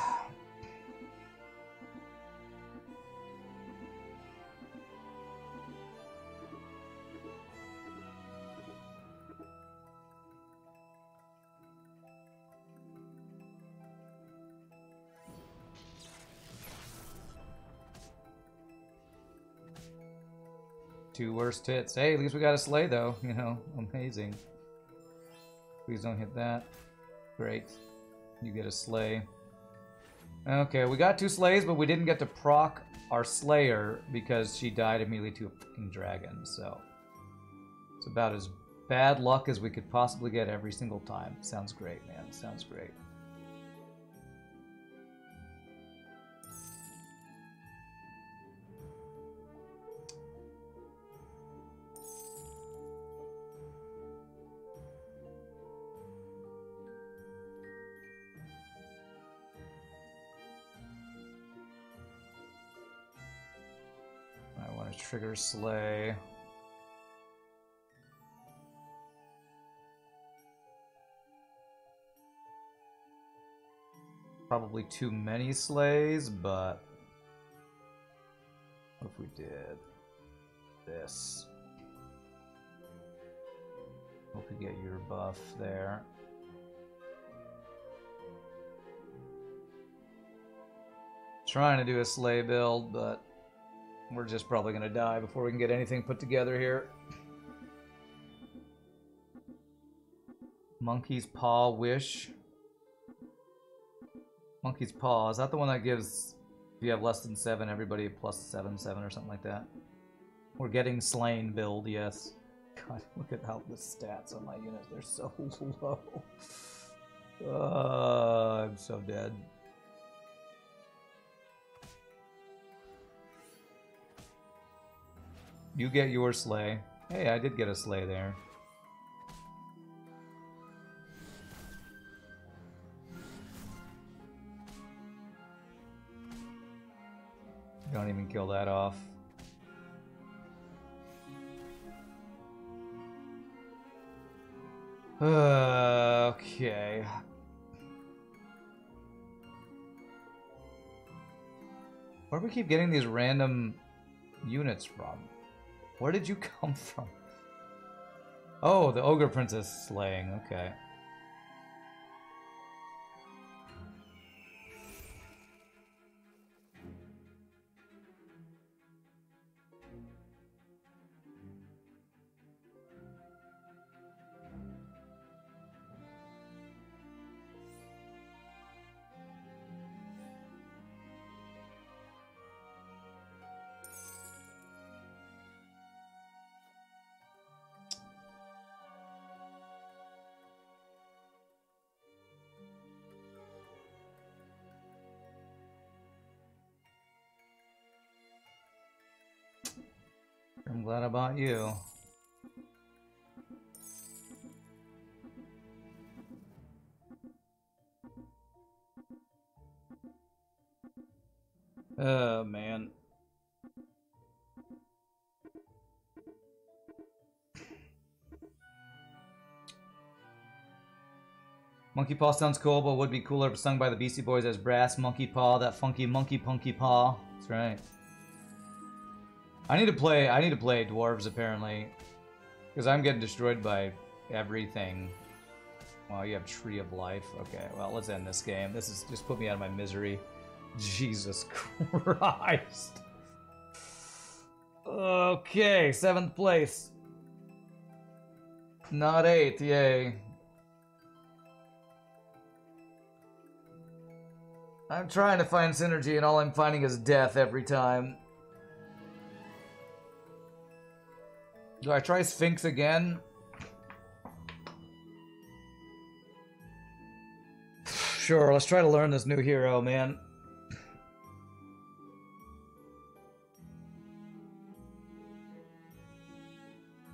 Two worst hits. Hey, at least we got a slay though, you know, amazing. Please don't hit that. Great. You get a slay. Okay, we got two slays, but we didn't get to proc our slayer because she died immediately to a fucking dragon, so... It's about as bad luck as we could possibly get every single time. Sounds great, man. Sounds great. Trigger slay. Probably too many slays, but what if we did this? Hope you get your buff there. Trying to do a slay build, but we're just probably going to die before we can get anything put together here. Monkey's Paw Wish. Monkey's Paw, is that the one that gives, if you have less than 7, everybody plus 7, 7 or something like that? We're getting slain build, yes. God, look at how the stats on my units, they're so low. Uh, I'm so dead. You get your slay. Hey, I did get a slay there. Don't even kill that off. Uh, okay. Where do we keep getting these random units from? Where did you come from? Oh, the Ogre Princess slaying. Okay. You. Oh, man. Monkey Paw sounds cool, but would be cooler if sung by the Beastie Boys as Brass Monkey Paw, that funky monkey punky paw. That's right. I need to play. I need to play dwarves apparently, because I'm getting destroyed by everything. Well, you have Tree of Life. Okay, well let's end this game. This is just put me out of my misery. Jesus Christ. Okay, seventh place. Not eighth, yay. I'm trying to find synergy and all I'm finding is death every time. Do I try Sphinx again? Sure, let's try to learn this new hero, man.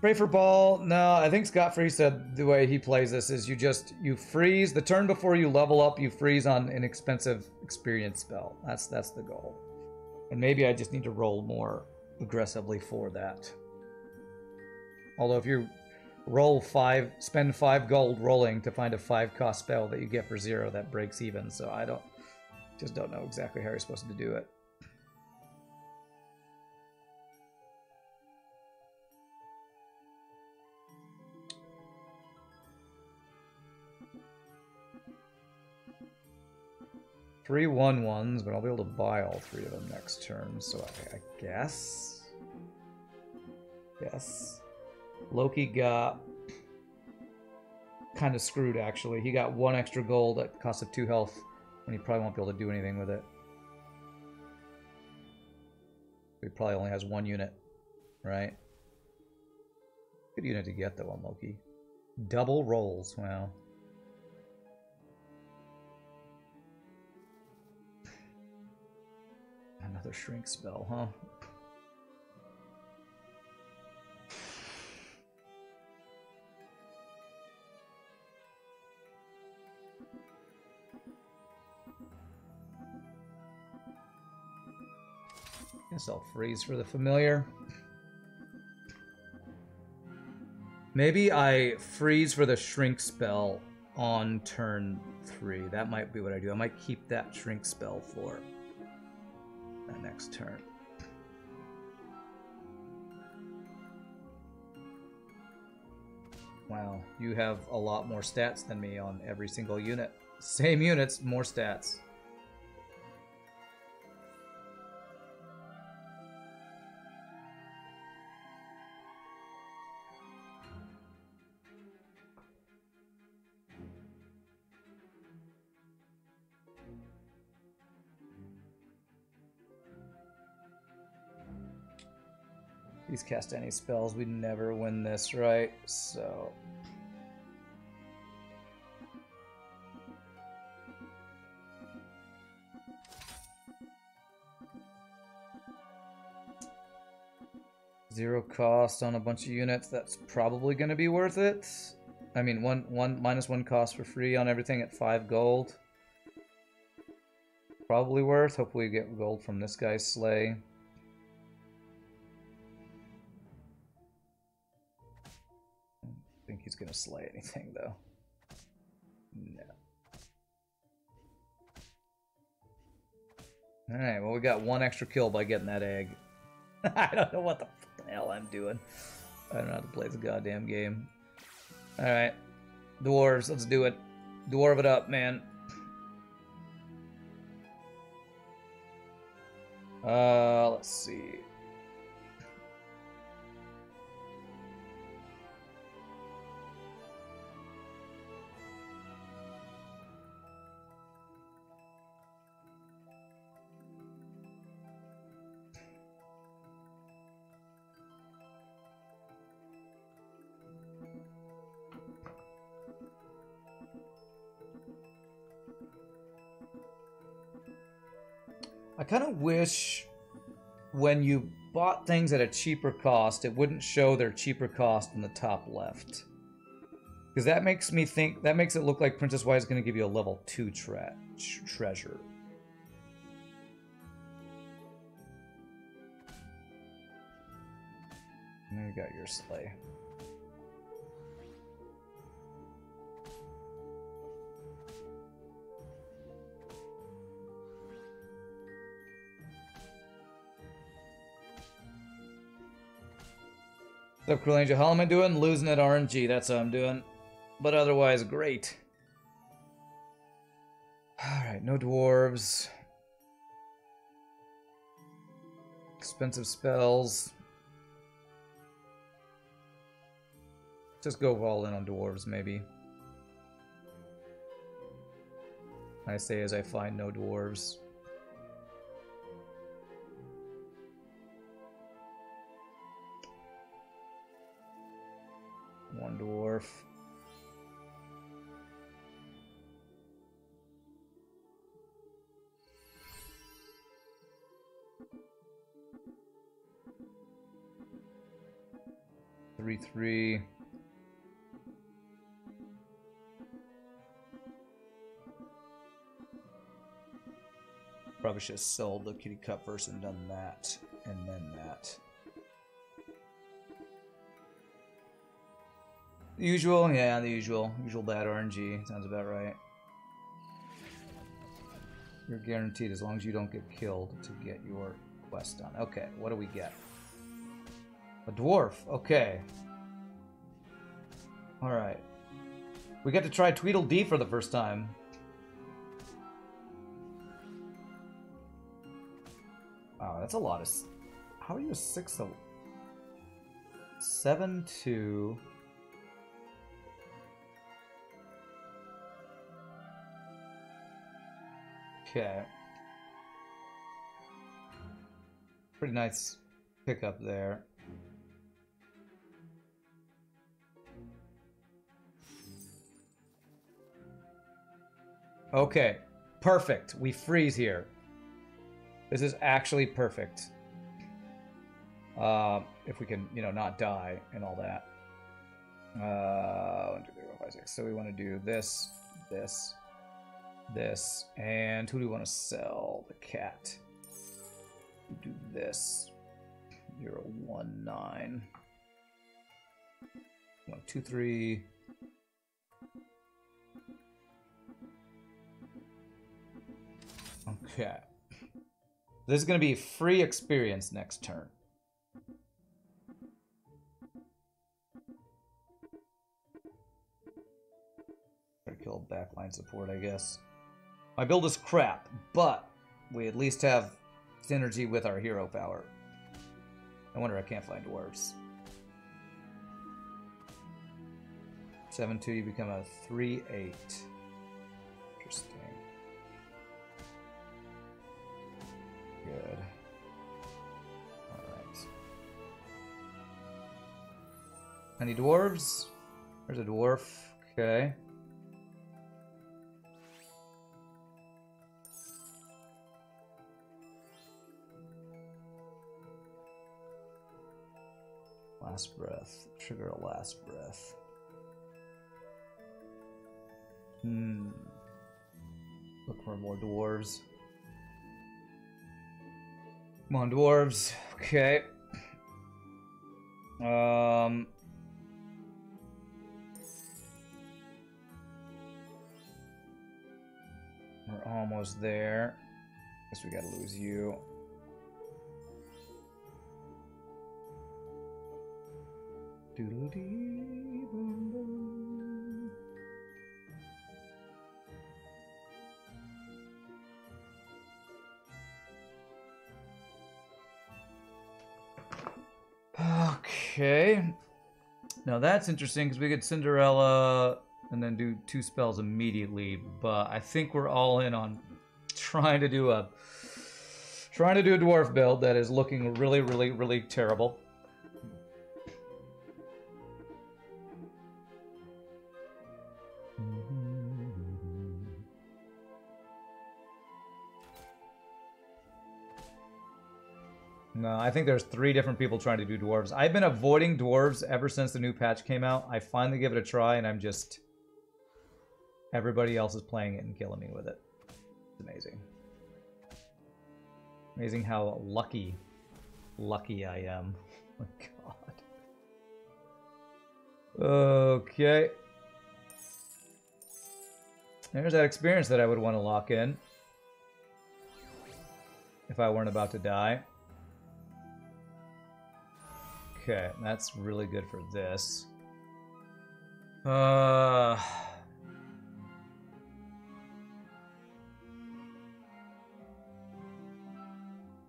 Pray for ball. No, I think Scott Free said the way he plays this is you just you freeze the turn before you level up. You freeze on an expensive experience spell. That's that's the goal. And maybe I just need to roll more aggressively for that. Although if you roll five, spend five gold rolling to find a five cost spell that you get for zero, that breaks even. So I don't just don't know exactly how you're supposed to do it. Three one ones, but I'll be able to buy all three of them next turn, so I, I guess. Yes. Loki got kind of screwed actually. He got one extra gold at the cost of two health, and he probably won't be able to do anything with it. He probably only has one unit, right? Good unit to get though on Loki. Double rolls, wow. Another shrink spell, huh? Guess I'll freeze for the familiar. Maybe I freeze for the shrink spell on turn three. That might be what I do. I might keep that shrink spell for that next turn. Wow, you have a lot more stats than me on every single unit. Same units, more stats. Cast any spells, we'd never win this, right? So... Zero cost on a bunch of units, that's probably going to be worth it. I mean, one, one minus one cost for free on everything at five gold. Probably worth. Hopefully we get gold from this guy's sleigh. Slay anything though. No. Alright, well we got one extra kill by getting that egg. I don't know what the hell I'm doing. I don't know how to play the goddamn game. Alright. Dwarves, let's do it. Dwarf it up, man. Uh, let's see. I kind of wish when you bought things at a cheaper cost, it wouldn't show their cheaper cost in the top left. Because that makes me think, that makes it look like Princess White is going to give you a level 2 tre treasure. And you got your sleigh. What's up, Cruel Angel? How am I doing? Losing at RNG, that's how I'm doing. But otherwise, great. Alright, no dwarves. Expensive spells. Just go all in on dwarves, maybe. I say as I find no dwarves. One dwarf. Three, three. Probably should have sold the kitty cup first and done that, and then that. The usual, yeah, the usual. Usual bad RNG. Sounds about right. You're guaranteed as long as you don't get killed to get your quest done. Okay, what do we get? A dwarf. Okay. Alright. We get to try Tweedledee for the first time. Wow, that's a lot of... How are you a six of... Seven, two... Okay. Pretty nice pickup there. Okay, perfect. We freeze here. This is actually perfect. Uh, if we can, you know, not die and all that. Uh. So we want to do this, this, this, and who do we want to sell? The cat. Do this. You're a one nine. One two three. Okay. This is going to be free experience next turn. Better kill backline support, I guess. My build is crap, but we at least have synergy with our hero power. I wonder I can't find dwarves. 7-2, you become a 3-8. Interesting. Good. Alright. Any dwarves? There's a dwarf. Okay. Last breath. Trigger a last breath. Hmm. Look for more dwarves. Come on, dwarves. Okay. Um. We're almost there. Guess we gotta lose you. Doodle-dee, boom, boom. Okay. Now that's interesting because we get Cinderella and then do two spells immediately, but I think we're all in on trying to do a trying to do a dwarf build that is looking really, really, really terrible. No, I think there's three different people trying to do dwarves. I've been avoiding dwarves ever since the new patch came out. I finally give it a try, and I'm just... Everybody else is playing it and killing me with it. It's amazing. Amazing how lucky, lucky I am. Oh my god. Okay. There's that experience that I would want to lock in. If I weren't about to die. Okay, that's really good for this. Uh...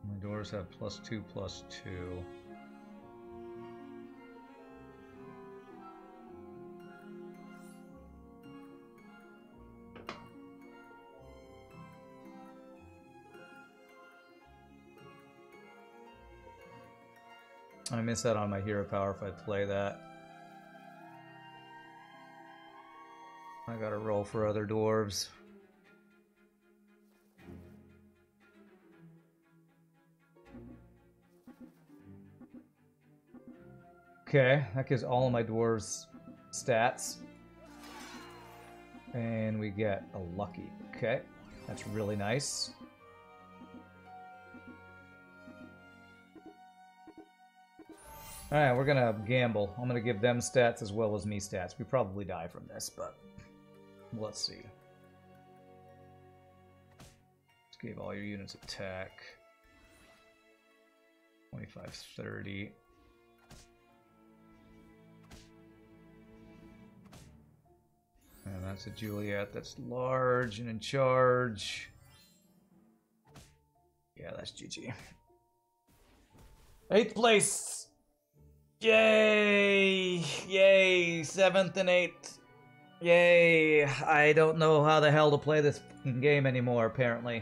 My doors have plus two, plus two. I miss out on my hero power if I play that. I gotta roll for other dwarves. Okay, that gives all of my dwarves stats. And we get a lucky. Okay, that's really nice. Alright, we're gonna gamble. I'm gonna give them stats as well as me stats. We probably die from this, but let's see. Let's give all your units attack. 25, 30. And that's a Juliet that's large and in charge. Yeah, that's GG. Eighth place! Yay! Yay! Seventh and eighth. Yay! I don't know how the hell to play this game anymore, apparently.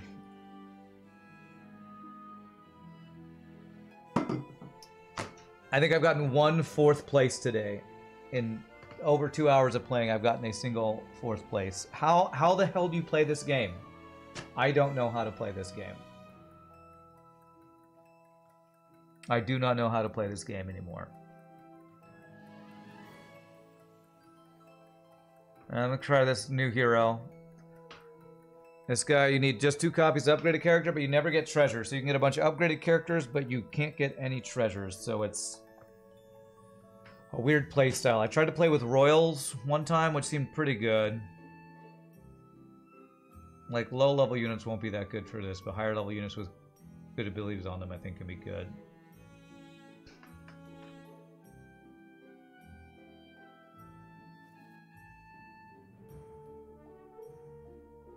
I think I've gotten one fourth place today. In over two hours of playing, I've gotten a single fourth place. How, how the hell do you play this game? I don't know how to play this game. I do not know how to play this game anymore. Uh, I'm gonna try this new hero. This guy, you need just two copies of upgraded character, but you never get treasures. So you can get a bunch of upgraded characters, but you can't get any treasures. So it's a weird play style. I tried to play with royals one time, which seemed pretty good. Like low level units won't be that good for this, but higher level units with good abilities on them I think can be good.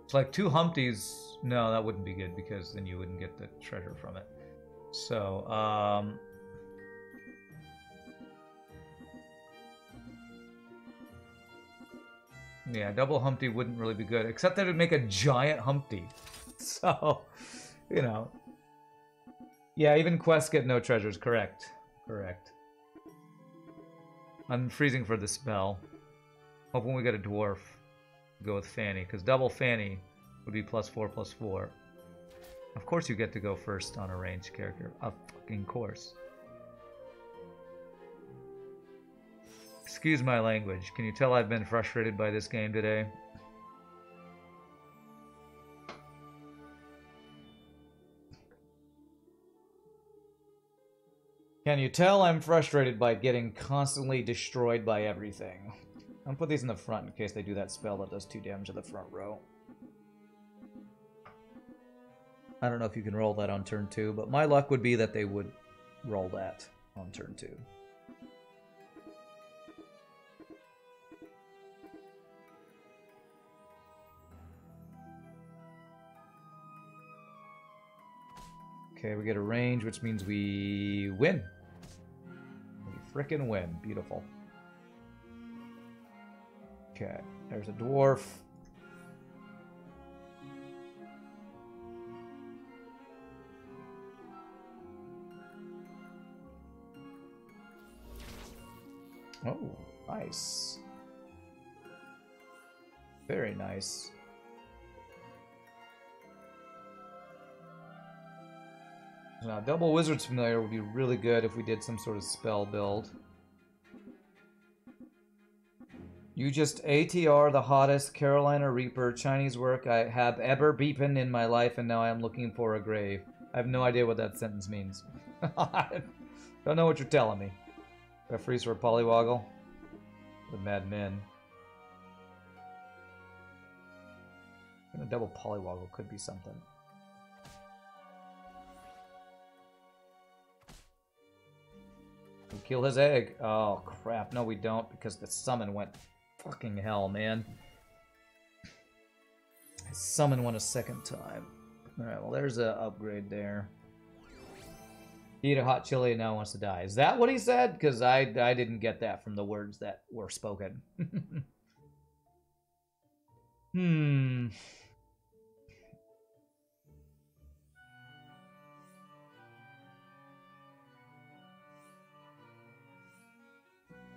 It's like two Humpties. No, that wouldn't be good because then you wouldn't get the treasure from it. So, um... Yeah, double Humpty wouldn't really be good, except that it'd make a giant Humpty. So, you know. Yeah, even quests get no treasures, correct. Correct. I'm freezing for the spell. Hoping we get a dwarf go with Fanny, because double Fanny would be plus four, plus four. Of course you get to go first on a ranged character. Of fucking course. Excuse my language. Can you tell I've been frustrated by this game today? Can you tell I'm frustrated by getting constantly destroyed by everything? I'm gonna put these in the front in case they do that spell that does two damage to the front row. I don't know if you can roll that on turn two, but my luck would be that they would roll that on turn two. Okay, we get a range, which means we win. We frickin' win. Beautiful. Okay, there's a dwarf. Oh, nice. Very nice. Now, double Wizard's Familiar would be really good if we did some sort of spell build. You just ATR the hottest Carolina Reaper Chinese work I have ever beepen in my life, and now I am looking for a grave. I have no idea what that sentence means. Don't know what you're telling me. Freeze for a Polywoggle? The Mad Men. A double Polywoggle could be something. We kill his egg. Oh, crap. No, we don't, because the summon went fucking hell, man. His summon one a second time. Alright, well, there's a upgrade there. Eat a hot chili and now wants to die. Is that what he said? Because I, I didn't get that from the words that were spoken. hmm.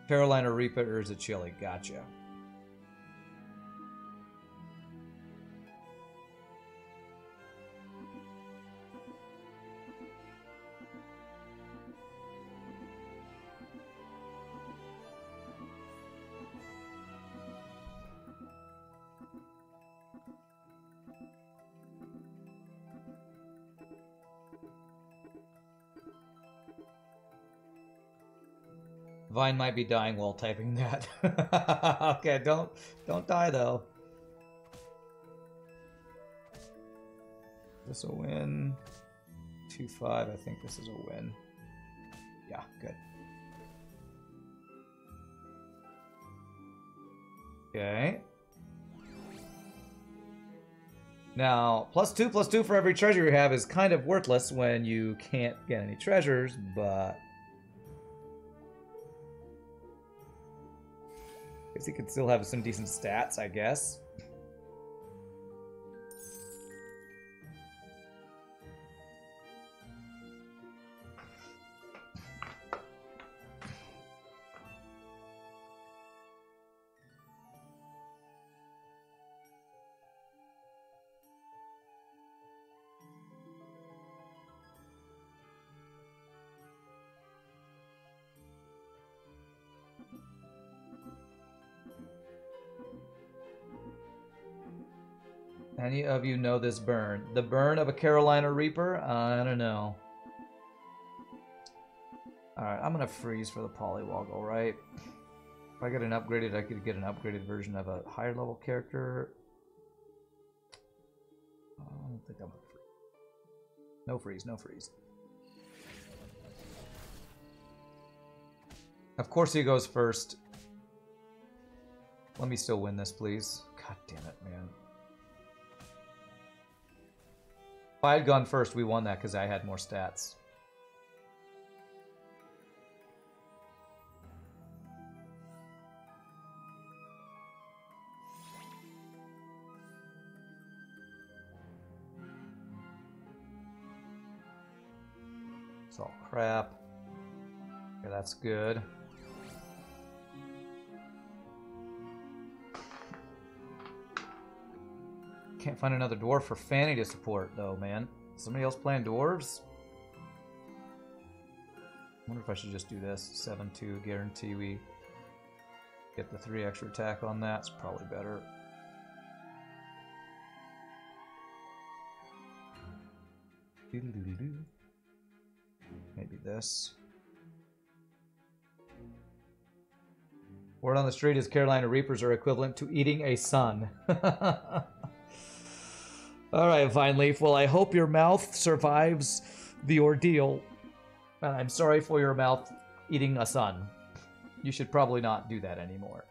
Carolina Reaper is a chili. Gotcha. Vine might be dying while typing that. okay, don't don't die though. This a win. Two five. I think this is a win. Yeah, good. Okay. Now, plus two plus two for every treasure you have is kind of worthless when you can't get any treasures, but Guess he could still have some decent stats, I guess. Any of you know this burn? The burn of a Carolina Reaper? I don't know. Alright, I'm gonna freeze for the Polywoggle, right? If I get an upgraded, I could get an upgraded version of a higher level character. I don't think I'm gonna freeze. No freeze, no freeze. Of course he goes first. Let me still win this, please. God damn it, man. If I had gone first, we won that because I had more stats. It's all crap. Okay, that's good. Can't find another dwarf for Fanny to support, though, man. Somebody else playing dwarves? wonder if I should just do this. 7-2, guarantee we get the 3 extra attack on that. It's probably better. Maybe this. Word on the street is Carolina Reapers are equivalent to eating a sun. All right, Vine Leaf. Well, I hope your mouth survives the ordeal. And I'm sorry for your mouth eating a sun. You should probably not do that anymore.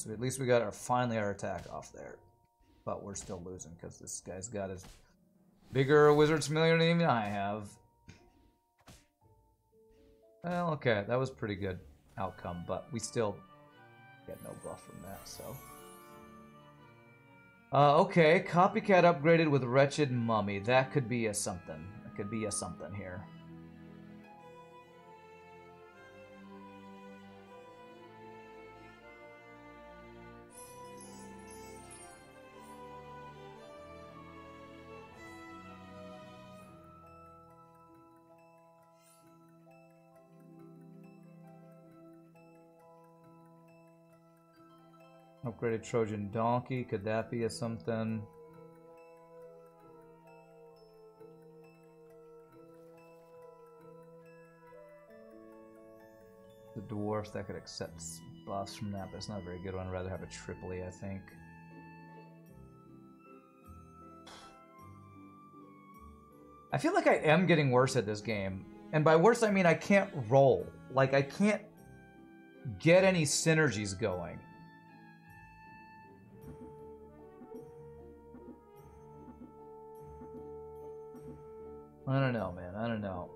So at least we got our finally our attack off there. But we're still losing because this guy's got his bigger wizard's familiar than even I have. Well, okay, that was pretty good outcome, but we still get no buff from that, so. Uh, okay, copycat upgraded with wretched mummy. That could be a something. That could be a something here. Upgraded Trojan Donkey, could that be a something? The dwarf that could accept buffs from that, but it's not a very good one. I'd rather have a Tripoli, I think. I feel like I am getting worse at this game. And by worse, I mean I can't roll. Like, I can't get any synergies going. I don't know, man. I don't know.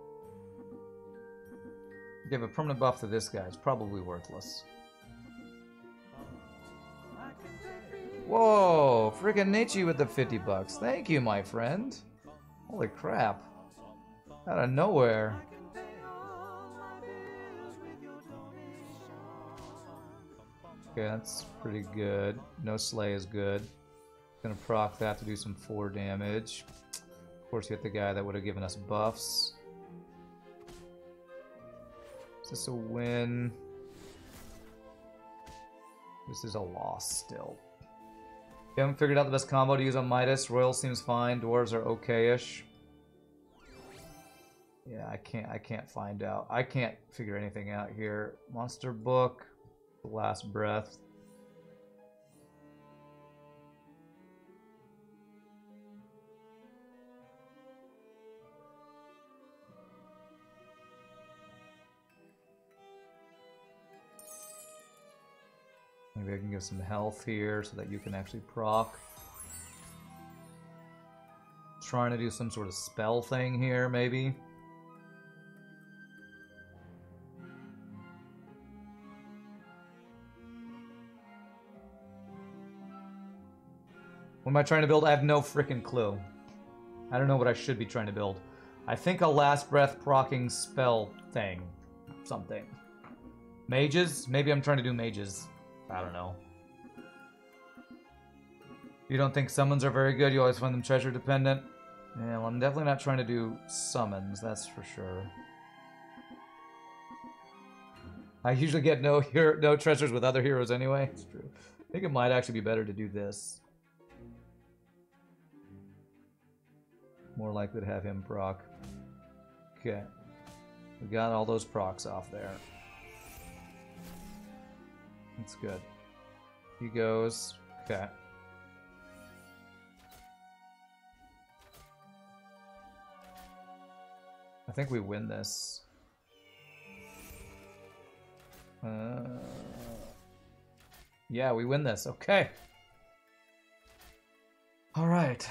Give a permanent buff to this guy. It's probably worthless. Whoa! Friggin' Nietzsche with the 50 bucks. Thank you, my friend. Holy crap. Out of nowhere. Okay, that's pretty good. No Slay is good. Gonna proc that to do some 4 damage course, we get the guy that would have given us buffs. Is this a win? This is a loss still. We haven't figured out the best combo to use on Midas. Royal seems fine. Dwarves are okay-ish. Yeah, I can't I can't find out. I can't figure anything out here. Monster book, last breath. Maybe I can give some health here so that you can actually proc. Trying to do some sort of spell thing here, maybe. What am I trying to build? I have no freaking clue. I don't know what I should be trying to build. I think a last breath procking spell thing. Something. Mages? Maybe I'm trying to do mages. I don't know. You don't think summons are very good? You always find them treasure dependent? Yeah, well, I'm definitely not trying to do summons, that's for sure. I usually get no hero, no treasures with other heroes anyway. It's true. I think it might actually be better to do this. More likely to have him proc. Okay. We got all those procs off there. That's good. He goes. Okay. I think we win this. Uh, yeah, we win this. Okay. All right.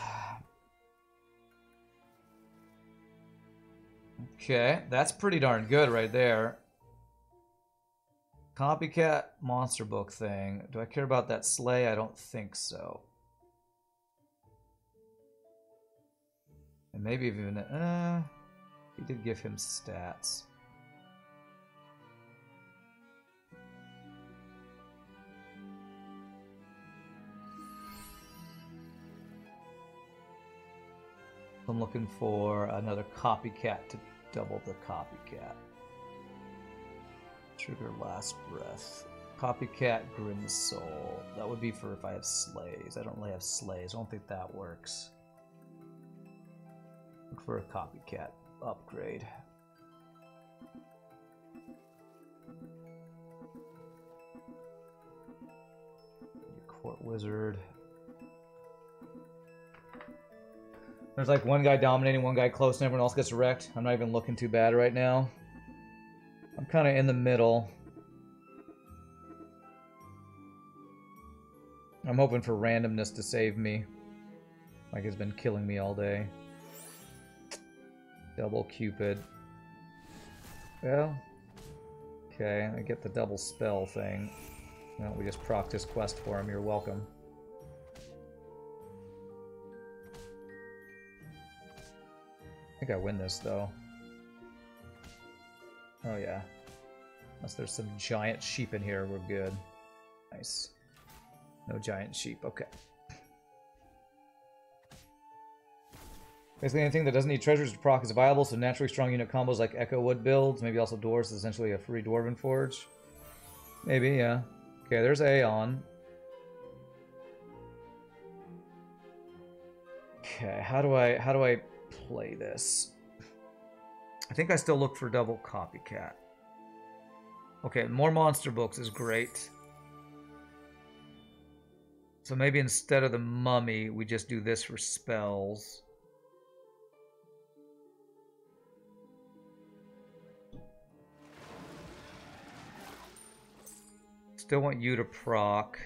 Okay, that's pretty darn good right there. Copycat monster book thing. Do I care about that sleigh? I don't think so. And maybe even... Uh, he did give him stats. I'm looking for another copycat to double the copycat. Trigger Last Breath. Copycat Grim Soul. That would be for if I have slays. I don't really have slays. I don't think that works. Look for a copycat upgrade. Court Wizard. There's like one guy dominating, one guy close, and everyone else gets wrecked. I'm not even looking too bad right now. I'm kind of in the middle. I'm hoping for randomness to save me. Like it's been killing me all day. Double Cupid. Well, okay, I get the double spell thing. We just proc this quest for him. You're welcome. I think I win this, though. Oh, yeah. Unless there's some giant sheep in here, we're good. Nice. No giant sheep, okay. Basically anything that doesn't need treasures to proc is viable, so naturally strong unit combos like Echowood builds, maybe also Dwarves is essentially a free Dwarven Forge. Maybe, yeah. Okay, there's Aeon. Okay, how do I how do I play this? I think I still look for double copycat. Okay, more monster books is great. So maybe instead of the mummy, we just do this for spells. Still want you to proc.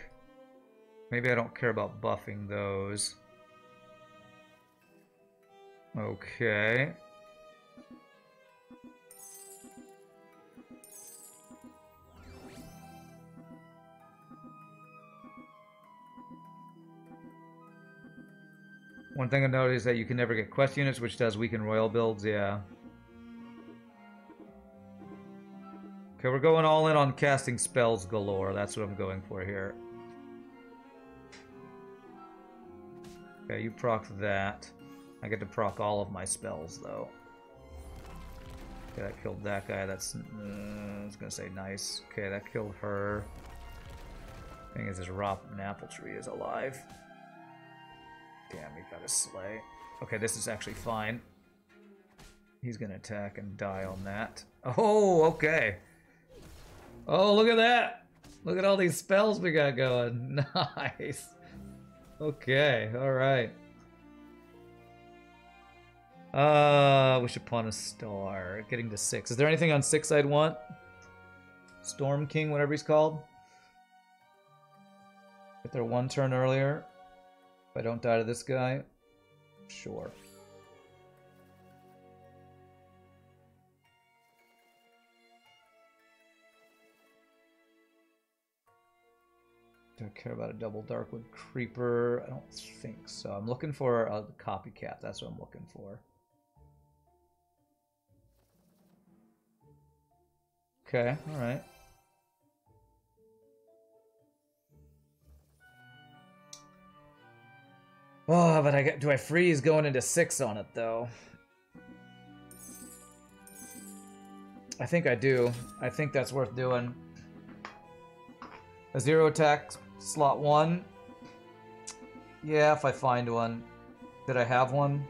Maybe I don't care about buffing those. Okay. One thing I noticed is that you can never get quest units, which does weaken royal builds, yeah. Okay, we're going all in on casting spells galore. That's what I'm going for here. Okay, you proc that. I get to proc all of my spells, though. Okay, that killed that guy. That's... Uh, I was gonna say nice. Okay, that killed her. Thing is, this Rop apple tree is alive. Damn, he got a slay. Okay, this is actually fine. He's gonna attack and die on that. Oh, okay. Oh, look at that! Look at all these spells we got going. Nice. Okay, alright. Uh, wish upon a star. Getting to six. Is there anything on six I'd want? Storm King, whatever he's called. Get there one turn earlier. If I don't die to this guy, sure. Don't care about a double Darkwood Creeper? I don't think so. I'm looking for a copycat. That's what I'm looking for. Okay, alright. Oh, but I get, do I freeze going into six on it though? I think I do. I think that's worth doing. A zero attack Slot one. Yeah, if I find one. Did I have one?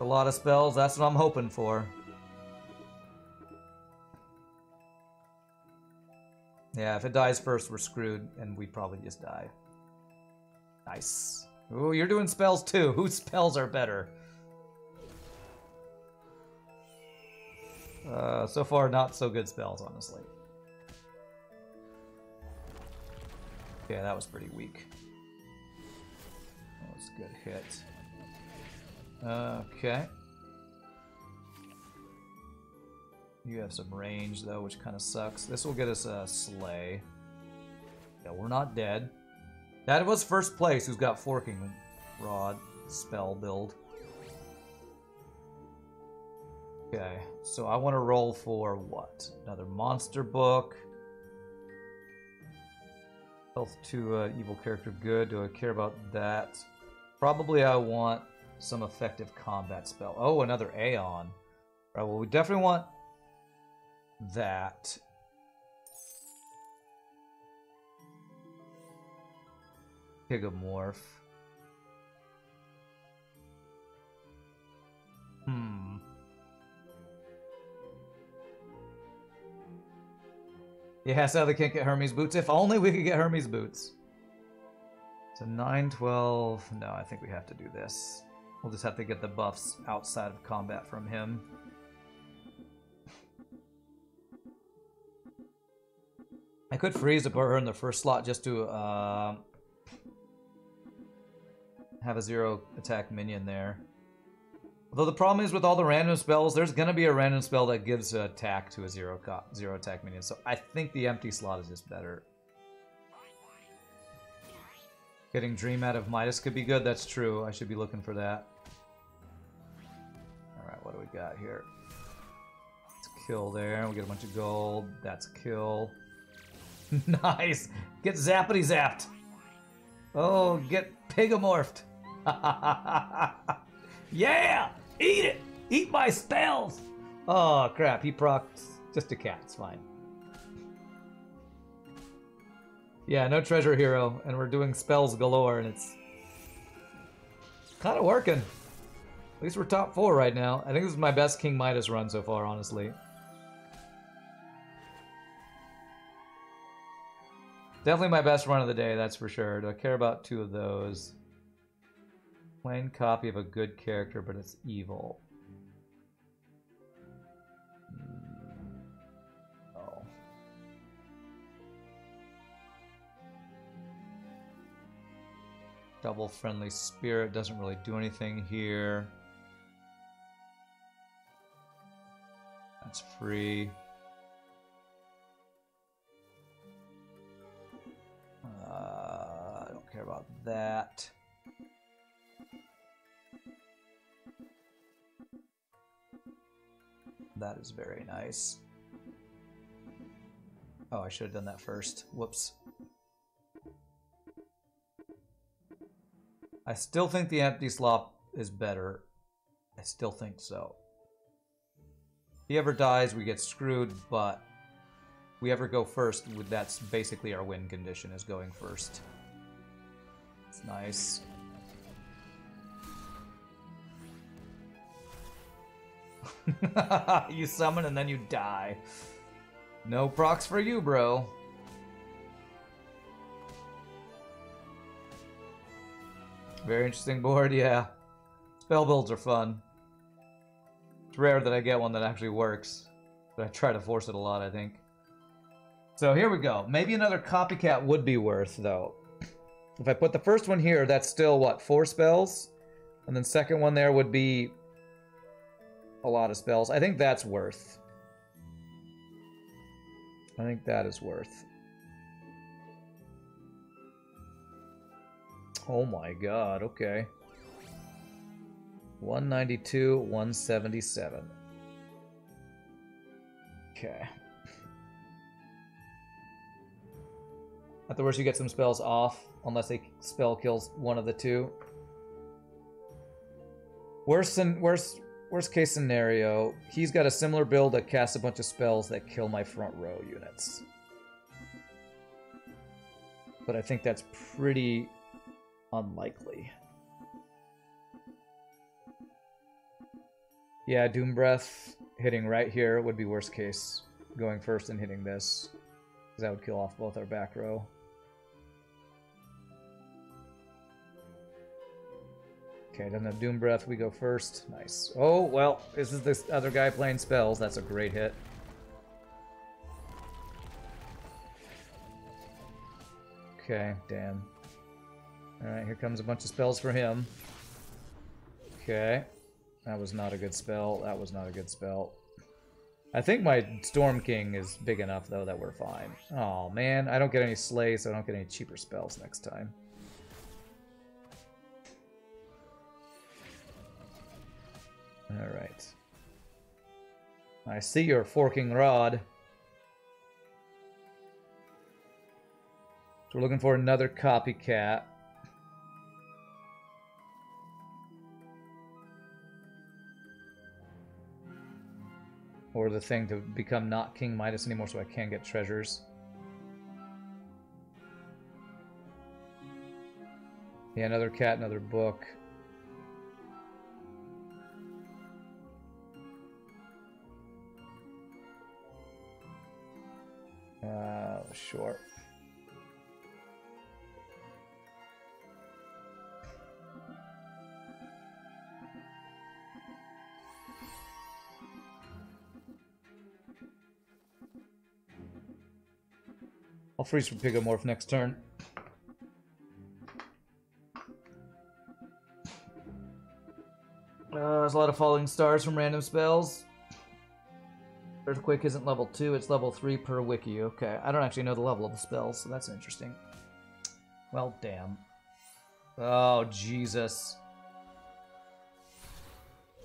A lot of spells, that's what I'm hoping for. Yeah, if it dies first, we're screwed, and we probably just die. Nice. Ooh, you're doing spells too. Whose spells are better? Uh, so far, not so good spells, honestly. Yeah, that was pretty weak. That was a good hit. Okay. You have some range, though, which kind of sucks. This will get us a sleigh. Yeah, we're not dead. That was first place who's got Forking Rod spell build. Okay, so I want to roll for what? Another monster book. Health to uh, evil character good. Do I care about that? Probably I want some effective combat spell. Oh, another Aeon. Right, well, we definitely want that. Gigamorph. Hmm. Yeah, sadly can't get Hermes boots. If only we could get Hermes boots. So 9, 12... No, I think we have to do this. We'll just have to get the buffs outside of combat from him. I could freeze put her in the first slot just to uh, have a zero attack minion there. Although the problem is with all the random spells, there's going to be a random spell that gives an attack to a zero, zero attack minion. So I think the empty slot is just better. Getting Dream out of Midas could be good. That's true. I should be looking for that. Alright, what do we got here? It's kill there. We get a bunch of gold. That's a kill. nice. Get zappity zapped. Oh, get pigomorphed. yeah! Eat it! Eat my spells! Oh, crap. He procs just a cat. It's fine. Yeah, no treasure hero, and we're doing spells galore, and it's kind of working. At least we're top four right now. I think this is my best King Midas run so far, honestly. Definitely my best run of the day, that's for sure. Do I care about two of those? Plain copy of a good character, but it's evil. Double friendly spirit doesn't really do anything here. That's free. Uh, I don't care about that. That is very nice. Oh, I should have done that first. Whoops. I still think the empty slop is better. I still think so. If he ever dies, we get screwed, but we ever go first, that's basically our win condition, is going first. It's nice. you summon and then you die. No procs for you, bro. Very interesting board, yeah. Spell builds are fun. It's rare that I get one that actually works. But I try to force it a lot, I think. So here we go. Maybe another copycat would be worth, though. If I put the first one here, that's still, what, four spells? And then second one there would be a lot of spells. I think that's worth. I think that is worth. Oh my god, okay. 192, 177. Okay. At the worst, you get some spells off, unless a spell kills one of the two. Worst, worst, worst case scenario, he's got a similar build that casts a bunch of spells that kill my front row units. But I think that's pretty unlikely. Yeah, Doom Breath hitting right here would be worst case. Going first and hitting this. Because that would kill off both our back row. Okay, doesn't have Doom Breath. We go first. Nice. Oh, well, this is this other guy playing spells. That's a great hit. Okay, damn. Alright, here comes a bunch of spells for him. Okay. That was not a good spell. That was not a good spell. I think my Storm King is big enough, though, that we're fine. Oh, man. I don't get any Slay, so I don't get any cheaper spells next time. Alright. I see your forking rod. So we're looking for another copycat. Or the thing to become not King Midas anymore so I can get treasures. Yeah, another cat, another book. Uh, sure. I'll freeze for Pigomorph next turn. Uh, there's a lot of falling stars from random spells. Earthquake isn't level 2, it's level 3 per wiki. Okay, I don't actually know the level of the spells, so that's interesting. Well, damn. Oh, Jesus.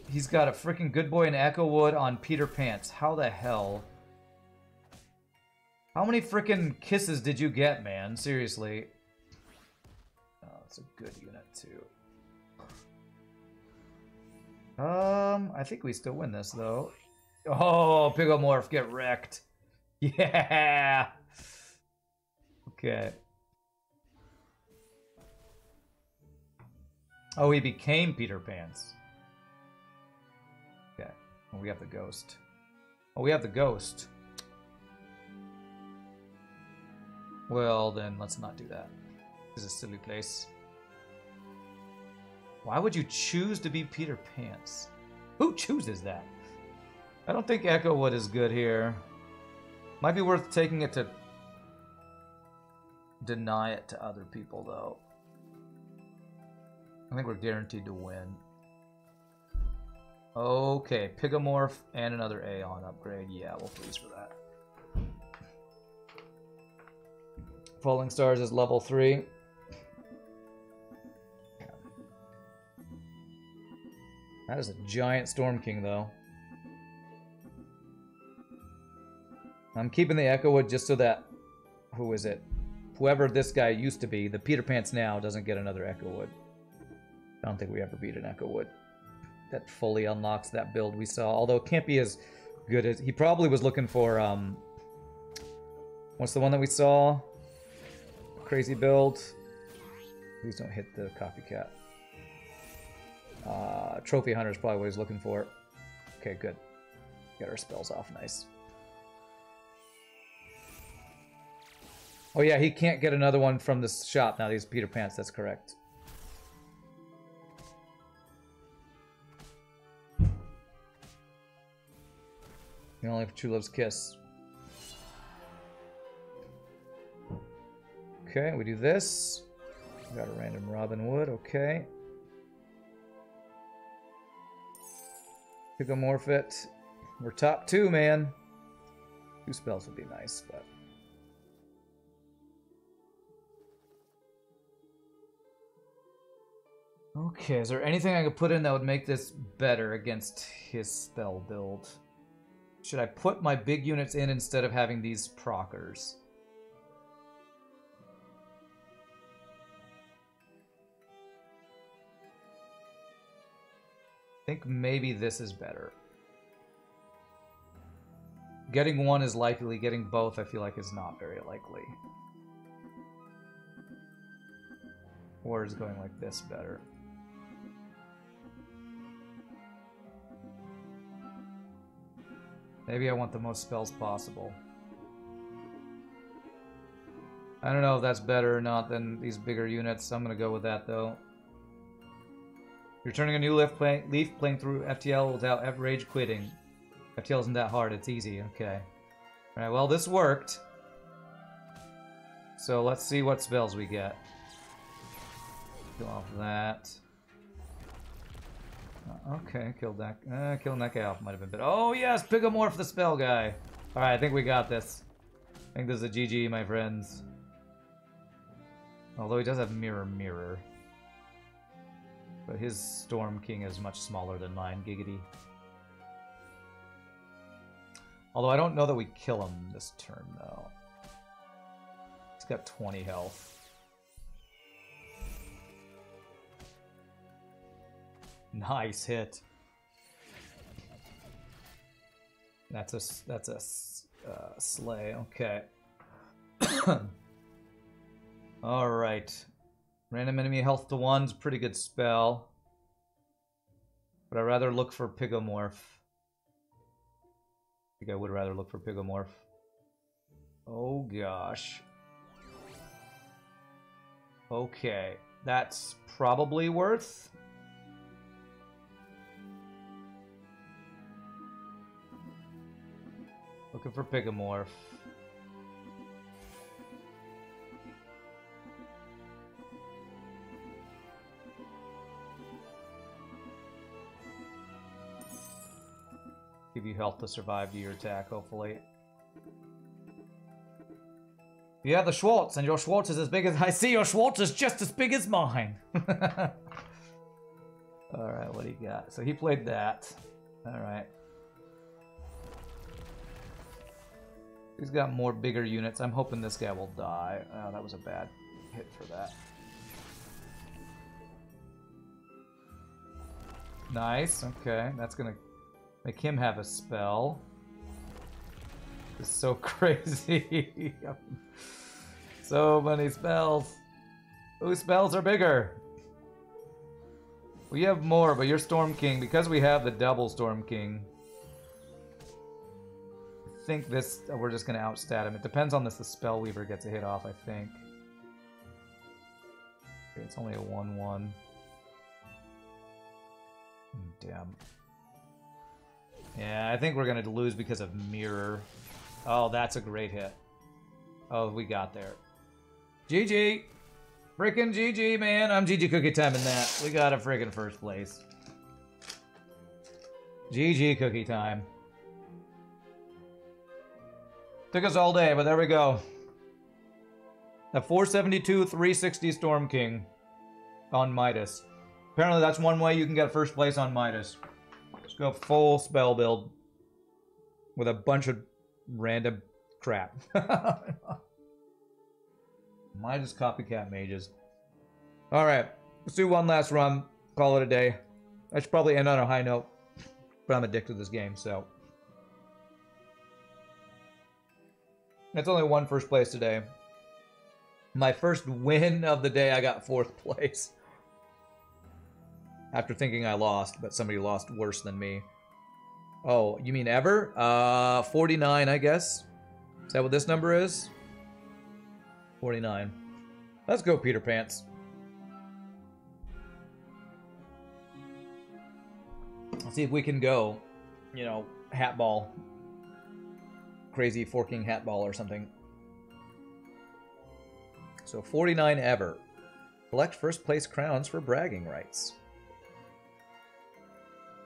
He's got a freaking good boy in Echowood on Peter Pants. How the hell? How many freaking kisses did you get, man? Seriously. Oh, it's a good unit, too. Um, I think we still win this, though. Oh, Pigomorph, get wrecked. Yeah! Okay. Oh, he became Peter Pants. Okay. We have the ghost. Oh, we have the ghost. Well, then let's not do that. This is a silly place. Why would you choose to be Peter Pants? Who chooses that? I don't think Echowood is good here. Might be worth taking it to deny it to other people, though. I think we're guaranteed to win. Okay, Pigomorph and another Aeon upgrade. Yeah, we'll freeze for that. Falling Stars is level 3. That is a giant Storm King, though. I'm keeping the Echowood just so that... Who is it? Whoever this guy used to be, the Peter Pants now, doesn't get another Echowood. I don't think we ever beat an Echowood. That fully unlocks that build we saw. Although it can't be as good as... He probably was looking for... um. What's the one that we saw? Crazy build. Please don't hit the copycat. Uh, Trophy Hunter is probably what he's looking for. Okay, good. Get our spells off. Nice. Oh yeah, he can't get another one from this shop now. These Peter Pants. That's correct. You only have True Love's Kiss. Okay, we do this. We got a random Robin Wood, okay. Pigomorph it. We're top two, man. Two spells would be nice, but... Okay, is there anything I could put in that would make this better against his spell build? Should I put my big units in instead of having these proccers? I think maybe this is better. Getting one is likely, getting both I feel like is not very likely. Or is going like this better? Maybe I want the most spells possible. I don't know if that's better or not than these bigger units. I'm gonna go with that though. You're turning a new leaf, play, leaf playing through FTL without rage quitting. FTL isn't that hard, it's easy, okay. Alright, well this worked. So let's see what spells we get. Kill off that. Okay, killed that. Uh, guy off might have been better. Oh yes, Pigomorph the spell guy. All right, I think we got this. I think this is a GG, my friends. Although he does have Mirror Mirror. But his Storm King is much smaller than mine, Giggity. Although I don't know that we kill him this turn, though. He's got 20 health. Nice hit. That's a that's a uh, slay. Okay. All right. Random enemy health to one's pretty good spell. But I'd rather look for Pigomorph. I think I would rather look for Pigomorph. Oh gosh. Okay, that's probably worth Looking for Pigomorph. Give you health to survive to your attack, hopefully. You have the Schwartz, and your Schwartz is as big as- I see your Schwartz is just as big as mine! All right, what do you got? So he played that. All He's got more bigger units. I'm hoping this guy will die. Oh, that was a bad hit for that. Nice. Okay, that's gonna make him have a spell. It's so crazy. so many spells. Whose spells are bigger? We have more, but you're Storm King. Because we have the double Storm King, think this, we're just going to outstat him. It depends on this, the Spell Weaver gets a hit off, I think. It's only a 1-1. Damn. Yeah, I think we're going to lose because of Mirror. Oh, that's a great hit. Oh, we got there. GG! Freaking GG, man. I'm GG Cookie Time in that. We got a freaking first place. GG Cookie Time. Took us all day, but there we go. A 472 360 Storm King on Midas. Apparently that's one way you can get first place on Midas. Let's go full spell build with a bunch of random crap. Midas copycat mages. Alright, let's do one last run. Call it a day. I should probably end on a high note, but I'm addicted to this game, so. It's only one first place today. My first win of the day, I got fourth place. After thinking I lost, but somebody lost worse than me. Oh, you mean ever? Uh, 49, I guess. Is that what this number is? 49. Let's go, Peter Pants. Let's see if we can go, you know, hat ball. Crazy forking hat ball or something. So 49 ever. Collect first place crowns for bragging rights.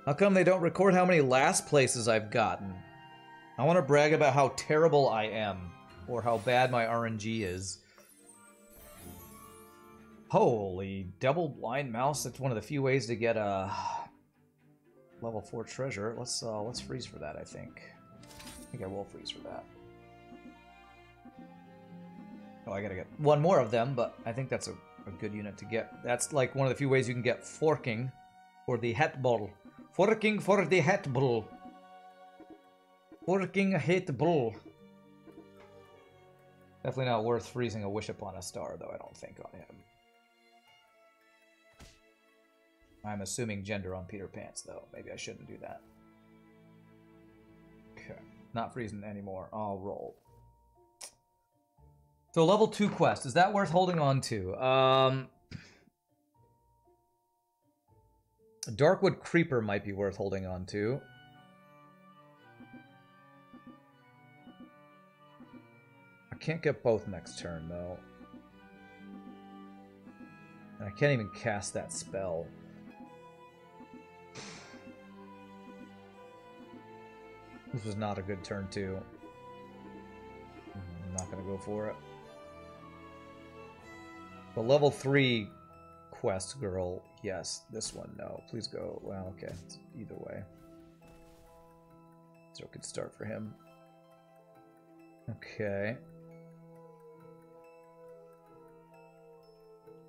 How come they don't record how many last places I've gotten? I want to brag about how terrible I am, or how bad my RNG is. Holy double blind mouse! That's one of the few ways to get a level four treasure. Let's uh, let's freeze for that. I think. I think I will freeze for that. Oh, I gotta get one more of them, but I think that's a, a good unit to get. That's like one of the few ways you can get forking for the hat bottle. Forking for the hat bull. Forking hat bull. Definitely not worth freezing a wish upon a star, though, I don't think, on him. I'm assuming gender on Peter Pants, though. Maybe I shouldn't do that. Not freezing anymore. I'll roll. So level 2 quest. Is that worth holding on to? Um, Darkwood Creeper might be worth holding on to. I can't get both next turn, though. And I can't even cast that spell. This was not a good turn, too. I'm not to go for it. The level 3 quest girl, yes. This one, no. Please go. Well, okay. It's either way. So good start for him. Okay.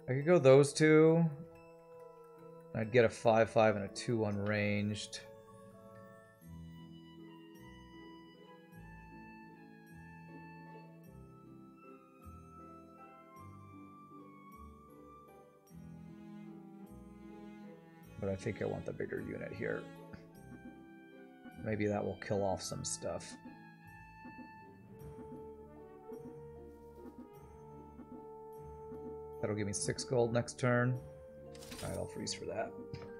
I could go those two. I'd get a 5-5 and a 2 unranged. But I think I want the bigger unit here. Maybe that will kill off some stuff. That'll give me 6 gold next turn. Alright, I'll freeze for that.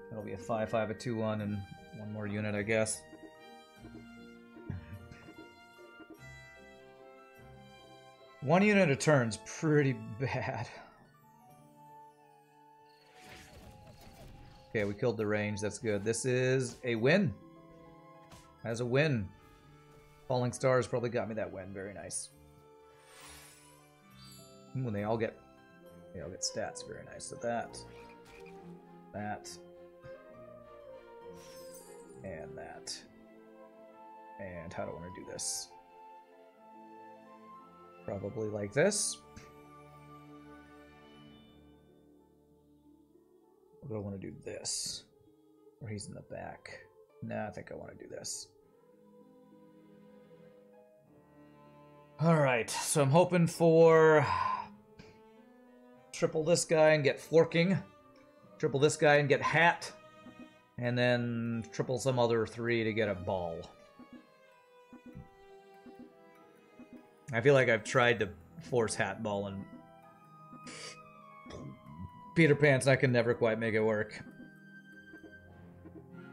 That'll be a 5-5, a 2-1, and one more unit, I guess. One unit a turn's pretty bad. Okay, we killed the range. That's good. This is a win. As a win. Falling Stars probably got me that win. Very nice. When they all get they all get stats. Very nice. So that. That. And that. And how do I want to do this? Probably like this. Or do I want to do this? Or he's in the back. Nah, I think I want to do this. Alright, so I'm hoping for triple this guy and get forking. Triple this guy and get hat. And then triple some other three to get a ball. I feel like I've tried to force hat ball and Peter Pants, I can never quite make it work.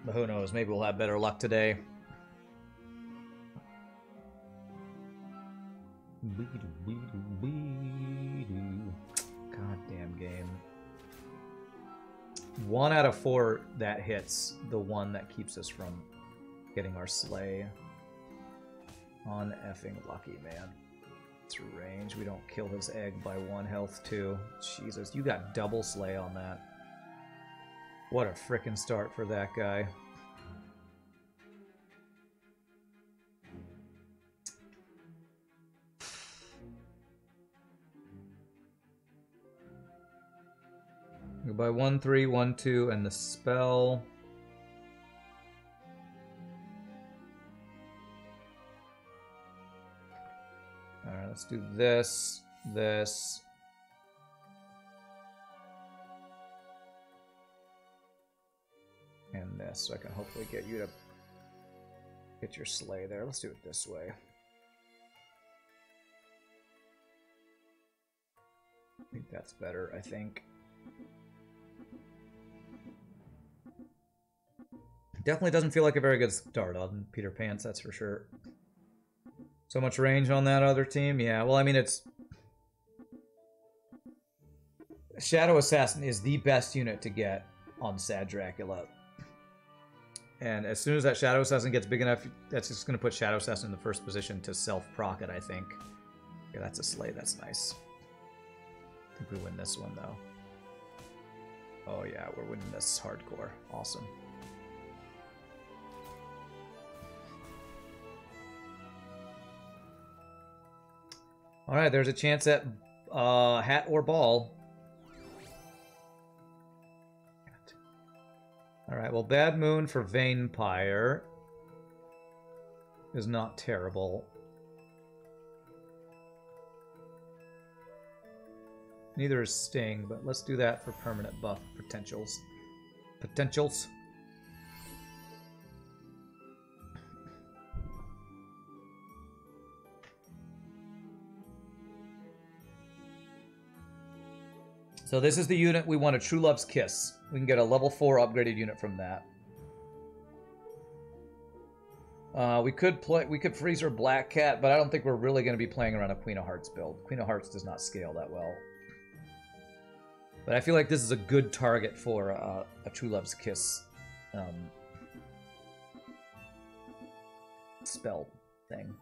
But who knows, maybe we'll have better luck today. Goddamn game. One out of four that hits the one that keeps us from getting our slay. On effing lucky, man. It's range. We don't kill his egg by one health, too. Jesus, you got double slay on that. What a frickin' start for that guy. By one, three, one, two, and the spell. Let's do this, this. And this, so I can hopefully get you to get your slay there. Let's do it this way. I think that's better, I think. Definitely doesn't feel like a very good start on Peter Pants, that's for sure. So much range on that other team? Yeah, well, I mean, it's... Shadow Assassin is the best unit to get on Sad Dracula. And as soon as that Shadow Assassin gets big enough, that's just going to put Shadow Assassin in the first position to self-proc it, I think. Yeah, that's a slay. That's nice. I think we win this one, though. Oh, yeah, we're winning this hardcore. Awesome. All right, there's a chance at uh, hat or ball. All right, well, Bad Moon for Vampire is not terrible. Neither is Sting, but let's do that for permanent buff potentials. Potentials. So this is the unit we want a True Love's Kiss. We can get a level 4 upgraded unit from that. Uh, we could play, we could freeze her Black Cat, but I don't think we're really going to be playing around a Queen of Hearts build. Queen of Hearts does not scale that well. But I feel like this is a good target for uh, a True Love's Kiss um, spell thing.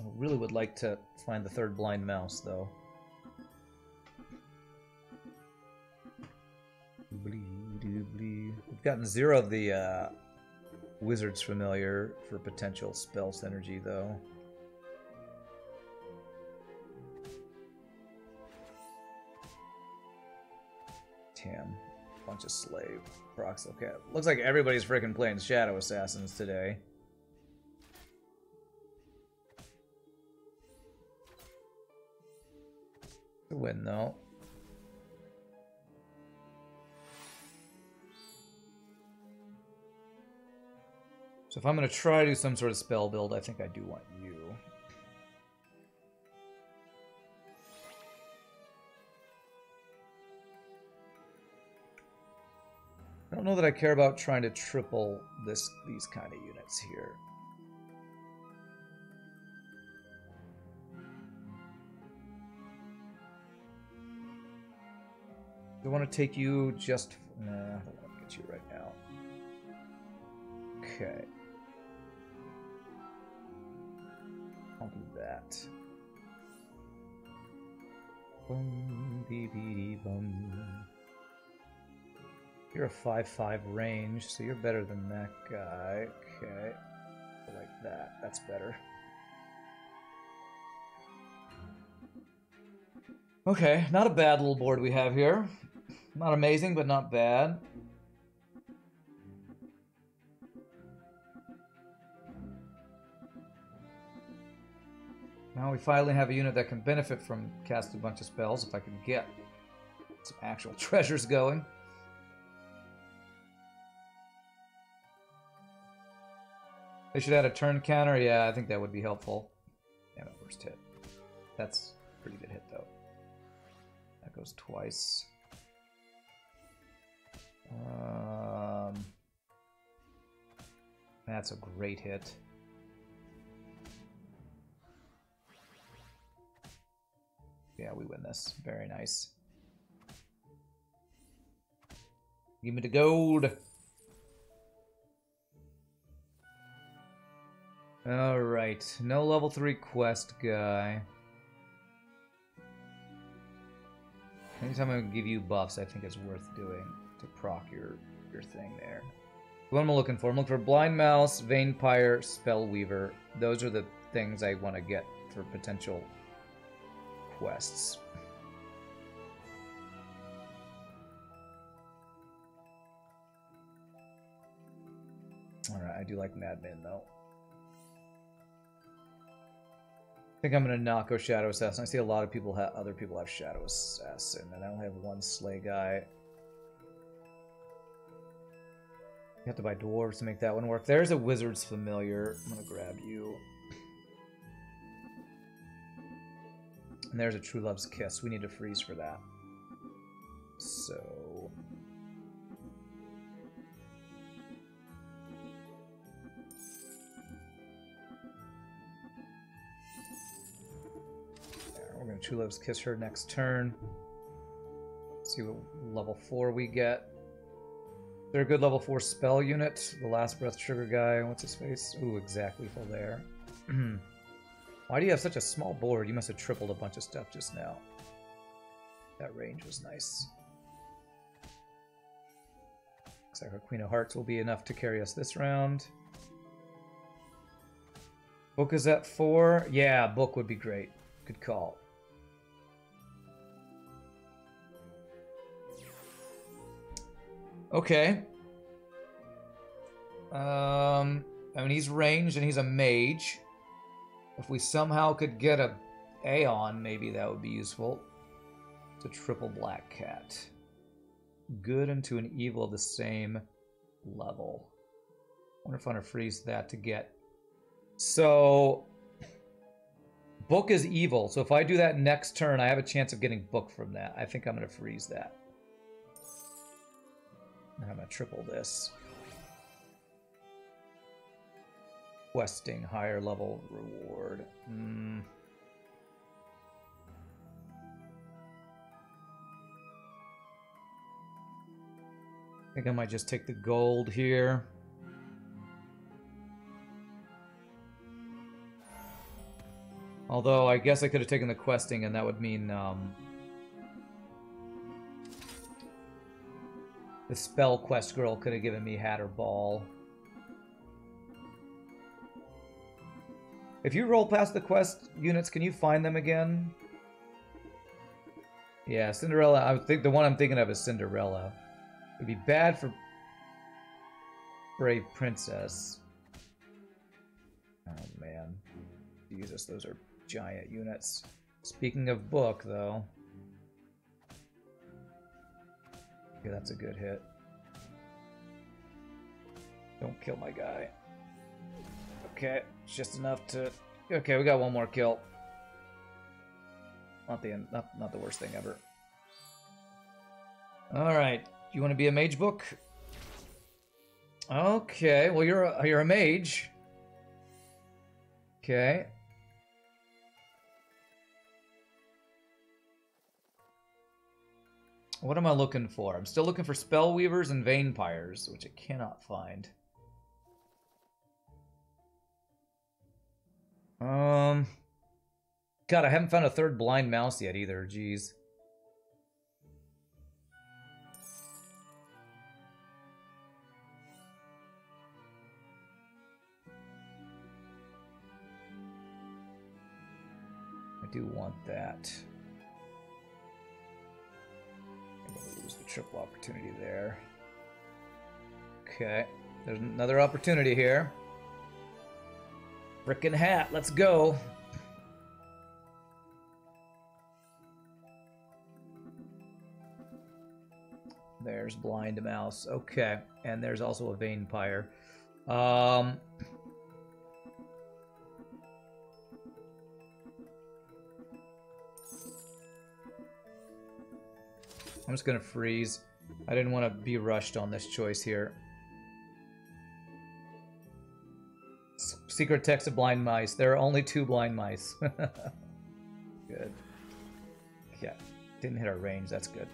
I really would like to find the third blind mouse, though. We've gotten zero of the uh, Wizard's Familiar for potential spell synergy, though. Damn. Bunch of slave procs. Okay. Looks like everybody's freaking playing Shadow Assassins today. The win, though. So if I'm going to try to do some sort of spell build, I think I do want you. I don't know that I care about trying to triple this these kind of units here. I want to take you just... Nah, I don't want to get you right now. Okay. I'll do that. Bum, dee, dee, dee, bum. You're a 5-5 range, so you're better than that guy. Okay. Like that. That's better. Okay, not a bad little board we have here. Not amazing, but not bad. Now we finally have a unit that can benefit from casting a bunch of spells if I can get some actual treasures going. They should add a turn counter. Yeah, I think that would be helpful. Yeah, that first hit. That's a pretty good hit, though. That goes twice. Um, that's a great hit. Yeah, we win this. Very nice. Give me the gold. Alright, no level 3 quest guy. Anytime I give you buffs, I think it's worth doing to proc your, your thing there. What am I looking for? I'm looking for Blind Mouse, Vampire, Spellweaver. Those are the things I want to get for potential quests. Alright, I do like Madman though. I think I'm gonna not go Shadow Assassin. I see a lot of people have other people have Shadow Assassin, and I only have one Slay guy. You have to buy dwarves to make that one work. There's a wizard's familiar. I'm gonna grab you. And there's a True Love's Kiss. We need to freeze for that. So... There, we're to True Love's Kiss her next turn. see what level 4 we get. They're a good level 4 spell unit. The Last Breath Sugar guy. What's his face? Ooh, exactly full there. Why do you have such a small board? You must have tripled a bunch of stuff just now. That range was nice. Looks like our Queen of Hearts will be enough to carry us this round. Book is at four. Yeah, book would be great. Good call. Okay. Um, I mean, he's ranged and he's a mage. If we somehow could get a Aeon, maybe that would be useful. It's a triple black cat. Good into an evil of the same level. I wonder if I want to freeze that to get. So, book is evil. So if I do that next turn, I have a chance of getting book from that. I think I'm going to freeze that. And I'm going to triple this. questing higher level reward. Mm. I think I might just take the gold here. Although, I guess I could have taken the questing, and that would mean, um, The spell quest girl could have given me hat or ball. If you roll past the quest units, can you find them again? Yeah, Cinderella. I think the one I'm thinking of is Cinderella. It'd be bad for Brave Princess. Oh man, Jesus, those are giant units. Speaking of book, though. Okay, that's a good hit. Don't kill my guy. Okay, just enough to... Okay, we got one more kill. Not the end, not, not the worst thing ever. Alright, you want to be a mage book? Okay, well you're a, you're a mage. Okay. What am I looking for? I'm still looking for spell weavers and Vampires, which I cannot find. Um, God, I haven't found a third blind mouse yet either. Jeez. I do want that. Lose the triple opportunity there. Okay, there's another opportunity here. Frickin' hat, let's go. There's Blind Mouse. Okay, and there's also a Vampire. Um, I'm just gonna freeze. I didn't want to be rushed on this choice here. Secret text of blind mice. There are only two blind mice. good. Yeah, didn't hit our range. That's good.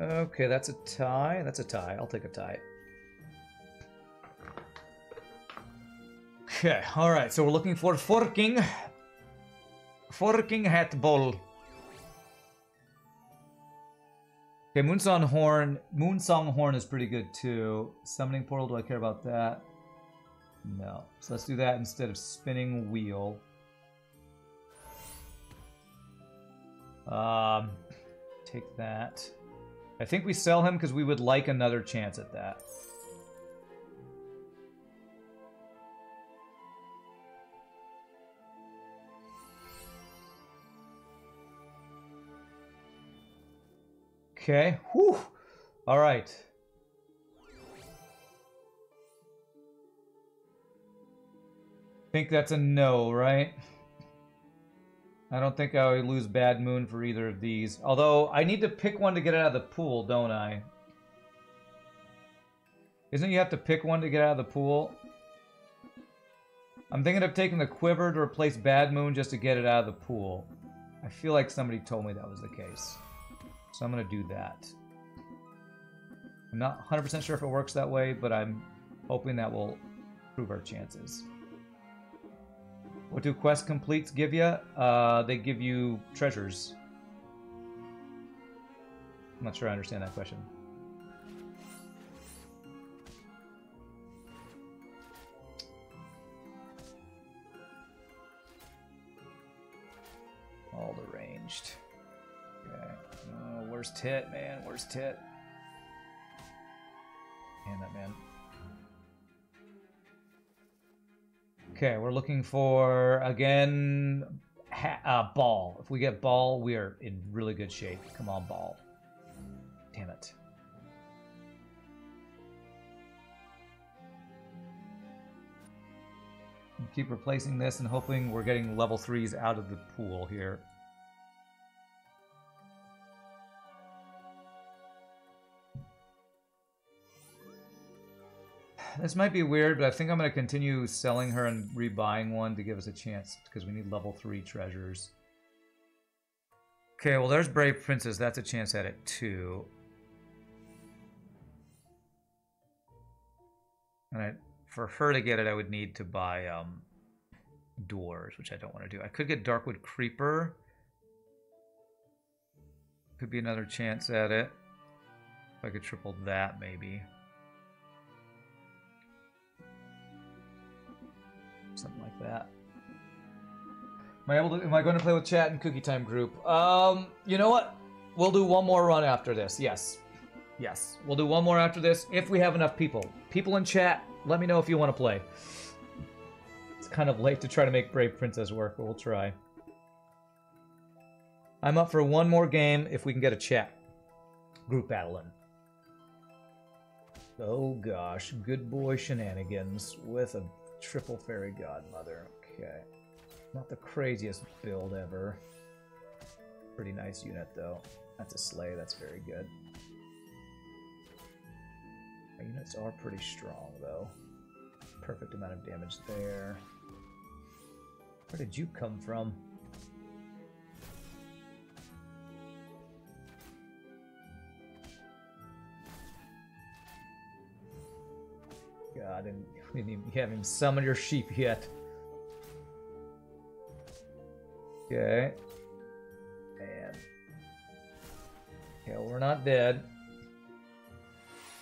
Okay, that's a tie. That's a tie. I'll take a tie. Okay, alright, so we're looking for forking. Forking hat bowl. Okay, Moonsong Horn. Moonsong Horn is pretty good too. Summoning Portal, do I care about that? No. So let's do that instead of Spinning Wheel. Um, take that. I think we sell him because we would like another chance at that. Okay. Whew. All right. Think that's a no, right? I don't think I would lose Bad Moon for either of these. Although, I need to pick one to get out of the pool, don't I? Isn't you have to pick one to get out of the pool? I'm thinking of taking the Quiver to replace Bad Moon just to get it out of the pool. I feel like somebody told me that was the case. So I'm going to do that. I'm not 100% sure if it works that way, but I'm hoping that will improve our chances. What do quest completes give you? Uh, they give you treasures. I'm not sure I understand that question. All the ranged. Worst hit, man. Worst hit. Damn it, man. Okay, we're looking for, again, uh, ball. If we get ball, we are in really good shape. Come on, ball. Damn it. Keep replacing this and hoping we're getting level 3s out of the pool here. This might be weird, but I think I'm going to continue selling her and rebuying one to give us a chance, because we need level 3 treasures. Okay, well there's Brave Princess. That's a chance at it, too. And I, for her to get it, I would need to buy um, doors, which I don't want to do. I could get Darkwood Creeper. Could be another chance at it. If I could triple that, maybe. Something like that. Am I able to? Am I going to play with chat and Cookie Time group? Um, you know what? We'll do one more run after this. Yes, yes, we'll do one more after this if we have enough people. People in chat, let me know if you want to play. It's kind of late to try to make Brave Princess work, but we'll try. I'm up for one more game if we can get a chat group battle in. Oh gosh, good boy shenanigans with a Triple Fairy Godmother. Okay. Not the craziest build ever. Pretty nice unit, though. That's a slay. That's very good. Our units are pretty strong, though. Perfect amount of damage there. Where did you come from? God, and we didn't have him summon your sheep yet. Okay. And... Okay, well, we're not dead.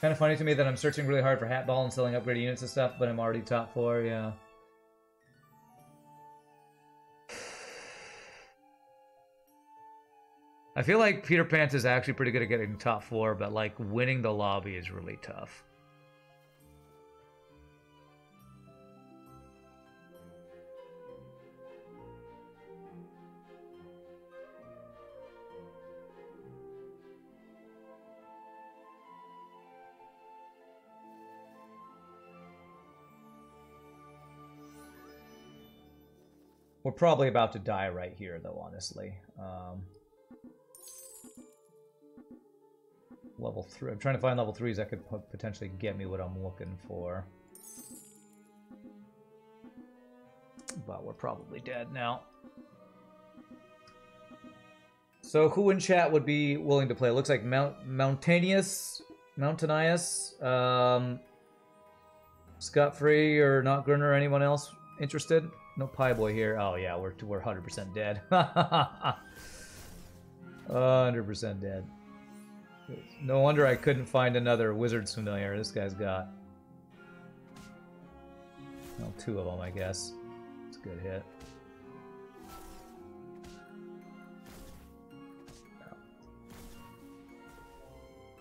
Kind of funny to me that I'm searching really hard for hat ball and selling upgraded units and stuff, but I'm already top four, yeah. I feel like Peter Pants is actually pretty good at getting top four, but like winning the lobby is really tough. Probably about to die right here, though, honestly. Um, level 3. I'm trying to find level 3s that could potentially get me what I'm looking for. But we're probably dead now. So who in chat would be willing to play? It looks like Mount Mountainous, Mountainias, um, Scott Free or Not Gurner, anyone else interested? No pie boy here. Oh yeah, we're we're hundred percent dead. Hundred percent dead. No wonder I couldn't find another wizard's familiar. This guy's got well, two of them, I guess. It's a good hit.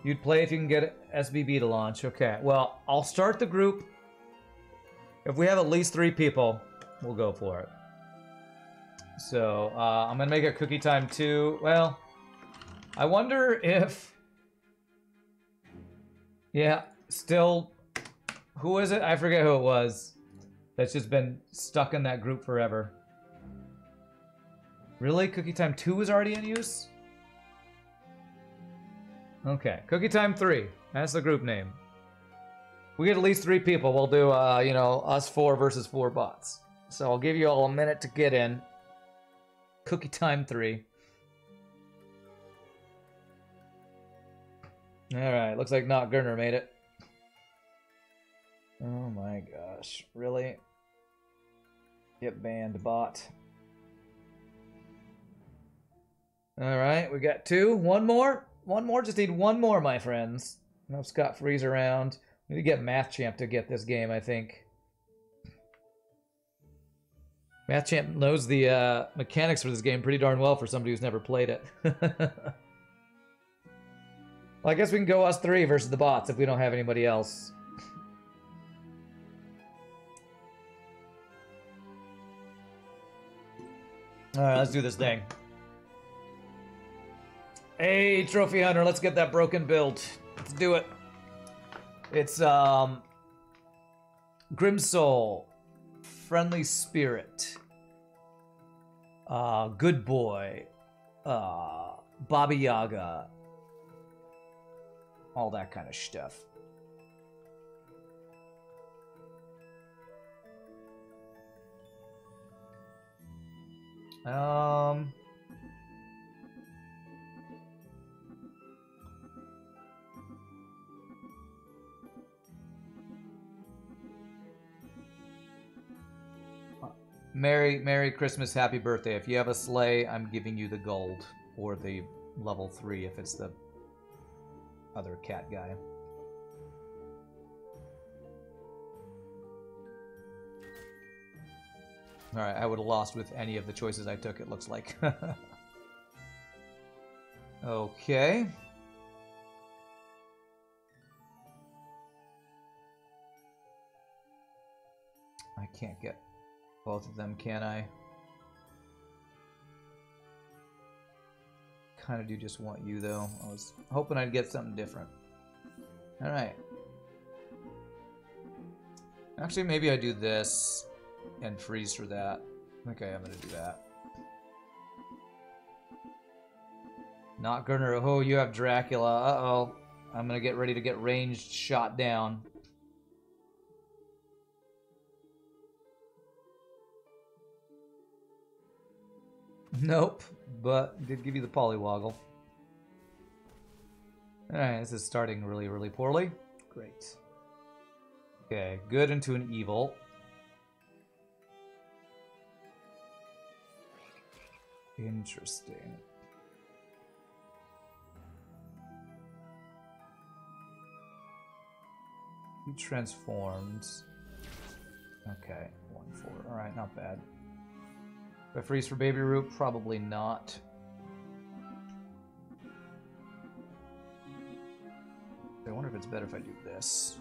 You'd play if you can get SBB to launch. Okay, well, I'll start the group. If we have at least three people, we'll go for it. So, uh, I'm gonna make a cookie time too. Well, I wonder if... Yeah, still... Who is it? I forget who it was. That's just been stuck in that group forever. Really? Cookie Time 2 is already in use? Okay, Cookie Time 3. That's the group name. We get at least three people. We'll do, uh, you know, us four versus four bots. So I'll give you all a minute to get in. Cookie time three. Alright, looks like not Gurner made it. Oh my gosh, really? Get banned, bot. Alright, we got two. One more? One more? Just need one more, my friends. No Scott Freeze around. We need to get Math Champ to get this game, I think. Math Champ knows the uh, mechanics for this game pretty darn well for somebody who's never played it. well, I guess we can go us three versus the bots if we don't have anybody else. Alright, let's do this thing. Hey, Trophy Hunter, let's get that broken build. Let's do it. It's, um... Grim Soul. Friendly Spirit, uh, Good Boy, uh, Baba Yaga, all that kind of stuff. Um... Merry Merry Christmas, Happy Birthday. If you have a slay, I'm giving you the gold or the level three if it's the other cat guy. Alright, I would have lost with any of the choices I took, it looks like. okay. I can't get both of them, can I? Kind of do just want you, though. I was hoping I'd get something different. Alright. Actually, maybe I do this and freeze for that. Okay, I'm gonna do that. Not Gurner. Oh, you have Dracula. Uh-oh. I'm gonna get ready to get ranged shot down. Nope, but did give you the polywoggle. Alright, this is starting really, really poorly. Great. Okay, good into an evil. Interesting. He transforms. Okay, one four. Alright, not bad. I freeze for Baby Root? Probably not. I wonder if it's better if I do this.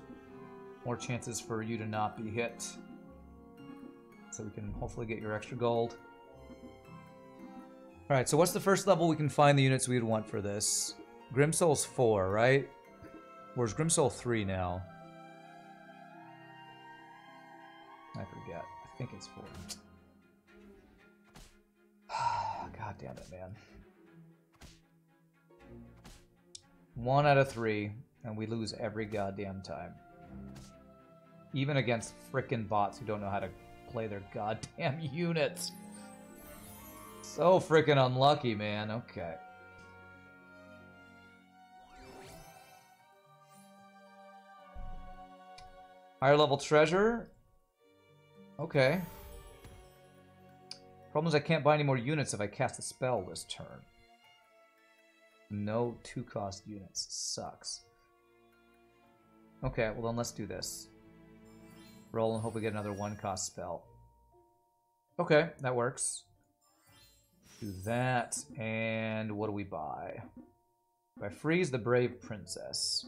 More chances for you to not be hit. So we can hopefully get your extra gold. Alright, so what's the first level we can find the units we'd want for this? Grim Soul's 4, right? Where's Grim Soul 3 now? I forget. I think it's 4. God damn it, man. One out of three, and we lose every goddamn time. Even against frickin' bots who don't know how to play their goddamn units. So frickin' unlucky, man. Okay. Higher level treasure. Okay. Problem is I can't buy any more units if I cast a spell this turn. No two cost units. Sucks. Okay, well then let's do this. Roll and hope we get another one cost spell. Okay, that works. Do that, and what do we buy? I freeze the Brave Princess?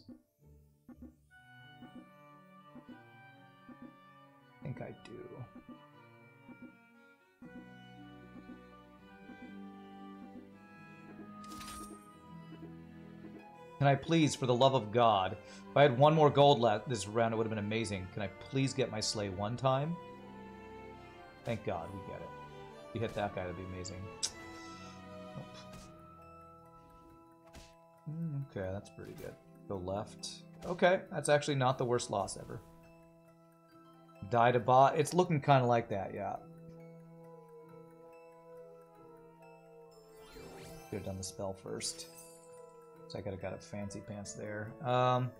I think I do. Can I please, for the love of God, if I had one more gold left this round, it would have been amazing. Can I please get my slay one time? Thank God we get it. If we hit that guy, that'd be amazing. Mm, okay, that's pretty good. Go left. Okay, that's actually not the worst loss ever. Die to bot. It's looking kind of like that, yeah. Could have done the spell first. So I could have got a fancy pants there. Um,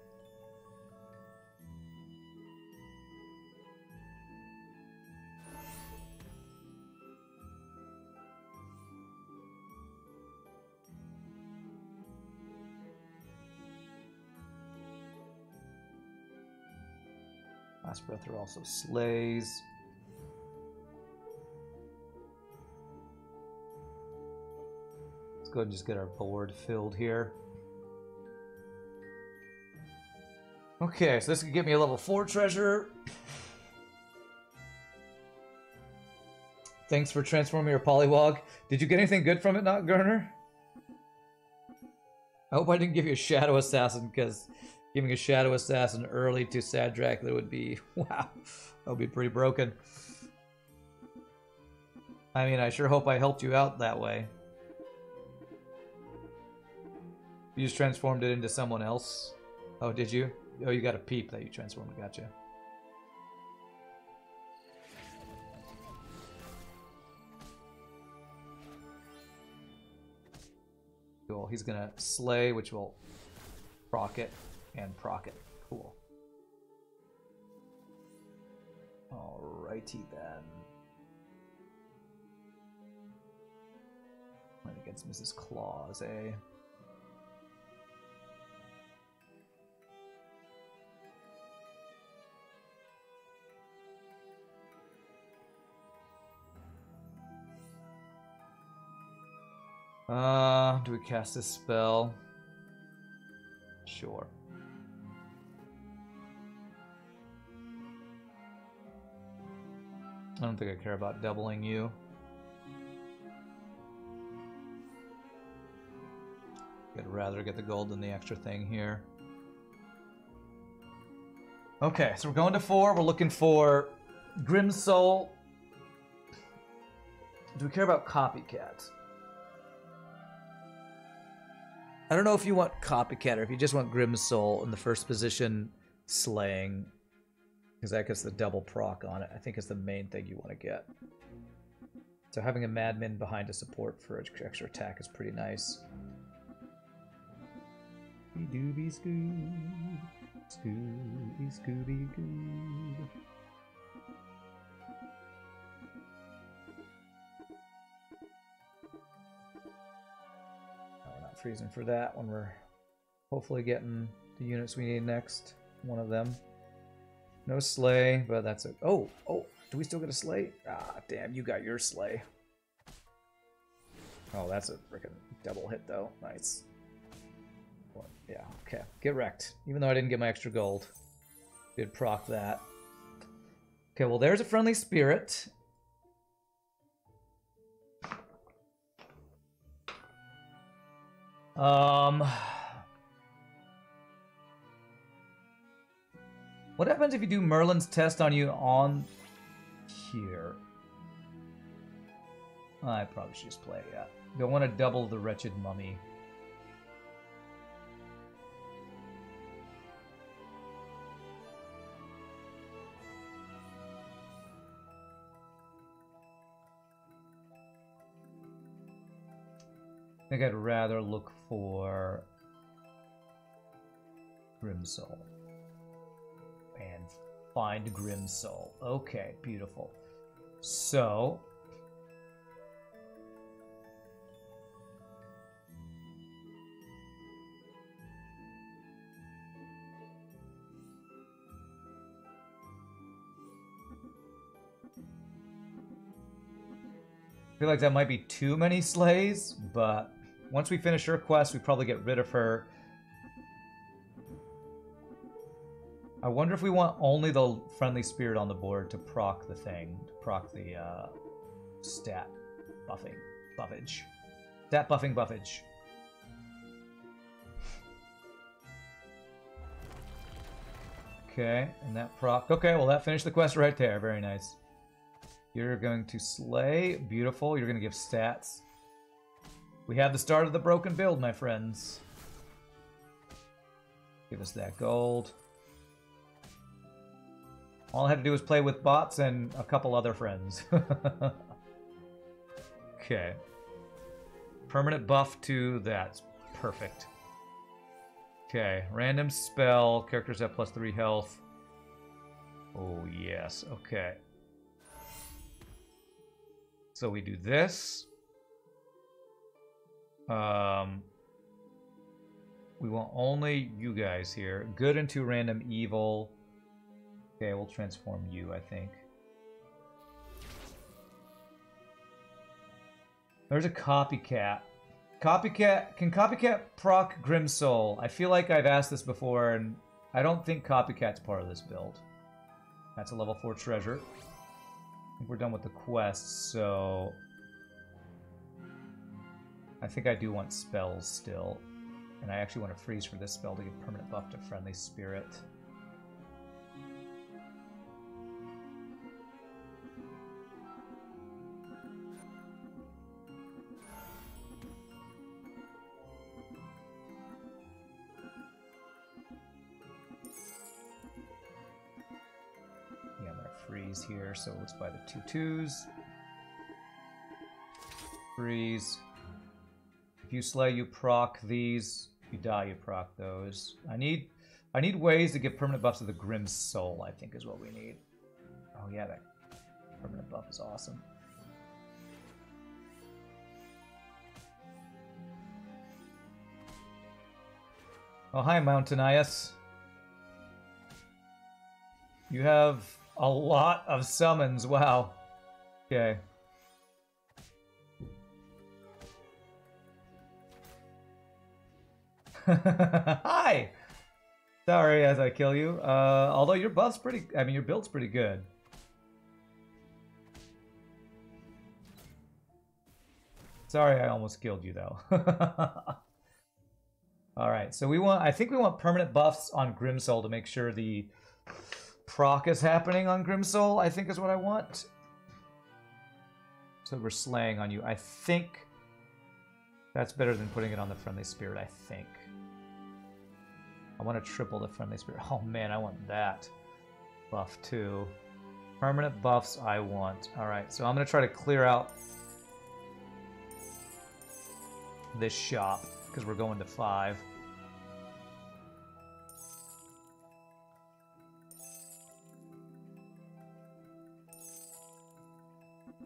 Last Breath are also slays. Let's go and just get our board filled here. Okay, so this could give me a level 4 treasure. Thanks for transforming your Poliwag. Did you get anything good from it, not Garner? I hope I didn't give you a Shadow Assassin, because giving a Shadow Assassin early to Sad Dracula would be, wow, that would be pretty broken. I mean, I sure hope I helped you out that way. You just transformed it into someone else? Oh, did you? Oh, you got a peep that you transformed. Gotcha. Cool. He's gonna slay, which will proc it and proc it. Cool. Alrighty then. Against Mrs. Claus, eh? Uh, do we cast this spell? Sure. I don't think I care about doubling you. I'd rather get the gold than the extra thing here. Okay, so we're going to four. We're looking for Grim Soul. Do we care about Copycat? I don't know if you want Copycat or if you just want Grim Soul in the first position slaying. Because that gets the double proc on it. I think is the main thing you want to get. So having a Madman behind a support for extra attack is pretty nice. Scooby Scooby. Freezing for that when we're hopefully getting the units we need next. One of them. No slay, but that's a. Oh, oh, do we still get a slay? Ah, damn, you got your slay. Oh, that's a freaking double hit though. Nice. Yeah, okay. Get wrecked. Even though I didn't get my extra gold. Did proc that. Okay, well there's a friendly spirit. Um What happens if you do Merlin's test on you on here? I probably should just play, yeah. Don't want to double the wretched mummy. I think I'd rather look for Grim Soul and find Grim Soul. Okay, beautiful. So, I feel like that might be too many slays, but once we finish her quest, we probably get rid of her I wonder if we want only the friendly spirit on the board to proc the thing, to proc the uh, stat buffing, buffage. Stat buffing buffage. Okay, and that proc. Okay, well that finished the quest right there. Very nice. You're going to slay. Beautiful. You're going to give stats. We have the start of the broken build, my friends. Give us that gold. All I had to do was play with bots and a couple other friends. okay. Permanent buff to that. Perfect. Okay. Random spell. Characters have plus three health. Oh, yes. Okay. So we do this. Um, we want only you guys here. Good into random evil. Okay, we'll transform you, I think. There's a copycat. Copycat can copycat proc Grim Soul? I feel like I've asked this before, and I don't think copycat's part of this build. That's a level four treasure. I think we're done with the quests, so I think I do want spells still. And I actually want to freeze for this spell to give permanent buff to friendly spirit. Yeah, freeze here, so let's buy the two twos. Freeze. If you slay, you proc these. If you die, you proc those. I need I need ways to get permanent buffs to the Grim Soul, I think is what we need. Oh yeah, that permanent buff is awesome. Oh, hi, Mountainias. You have a lot of summons, wow. Okay. Hi! Sorry as I kill you. Uh, although your buff's pretty, I mean, your build's pretty good. Sorry, I almost killed you though. All right, so we want, I think we want permanent buffs on Grim Soul to make sure the proc is happening on Grim Soul, I think is what I want. So we're slaying on you. I think that's better than putting it on the friendly spirit, I think. I want to triple the friendly spirit. Oh man, I want that buff too. Permanent buffs I want. Alright, so I'm going to try to clear out this shop because we're going to five.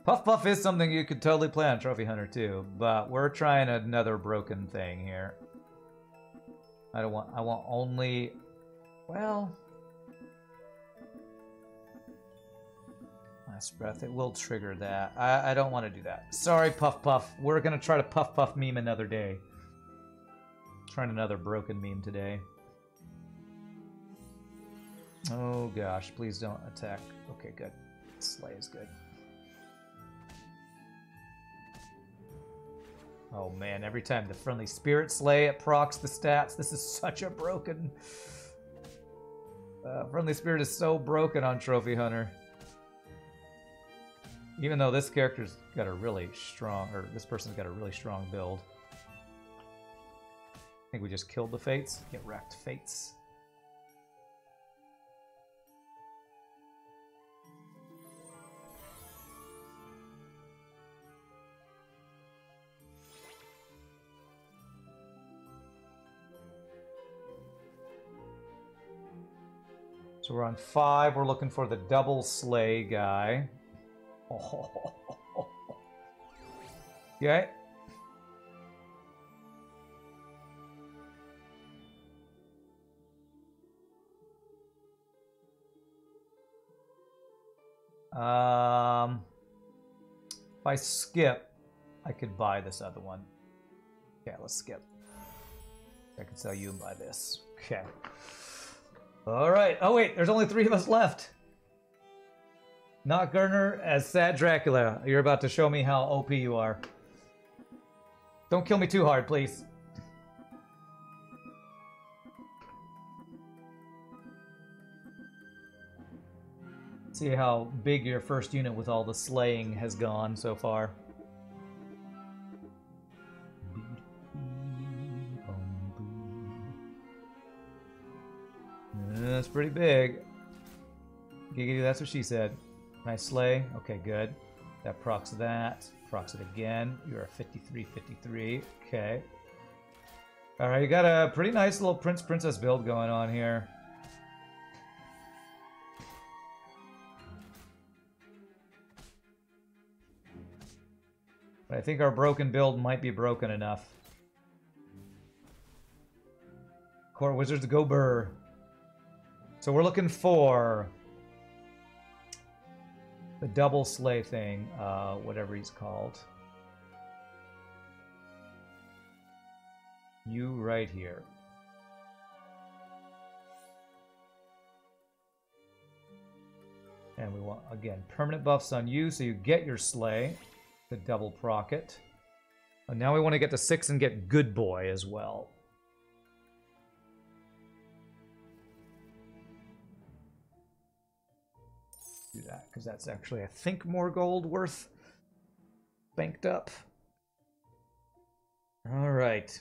Puff Puff is something you could totally play on Trophy Hunter too, but we're trying another broken thing here. I don't want, I want only, well, Last breath. It will trigger that. I, I don't want to do that. Sorry, Puff Puff. We're going to try to Puff Puff meme another day. Trying another broken meme today. Oh gosh, please don't attack. Okay, good. Slay is good. Oh man, every time the friendly spirit slay, it procs the stats. This is such a broken... Uh, friendly spirit is so broken on Trophy Hunter. Even though this character's got a really strong, or this person's got a really strong build. I think we just killed the Fates. Get wrecked, Fates. So we're on five. We're looking for the double slay guy. Okay. Um, if I skip, I could buy this other one. Okay, let's skip. I can sell you and buy this. Okay. All right. Oh wait, there's only three of us left. Not Gurner as Sad Dracula. You're about to show me how OP you are. Don't kill me too hard, please. See how big your first unit with all the slaying has gone so far. That's pretty big. Giggity, that's what she said. Nice slay. Okay, good. That procs that. Procs it again. You're a 53 53. Okay. Alright, you got a pretty nice little Prince Princess build going on here. But I think our broken build might be broken enough. Court Wizards go burr. So we're looking for the double slay thing, uh, whatever he's called. You right here. And we want, again, permanent buffs on you, so you get your slay, the double proc it. And now we want to get to six and get good boy as well. Because that's actually, I think, more gold worth banked up. All right.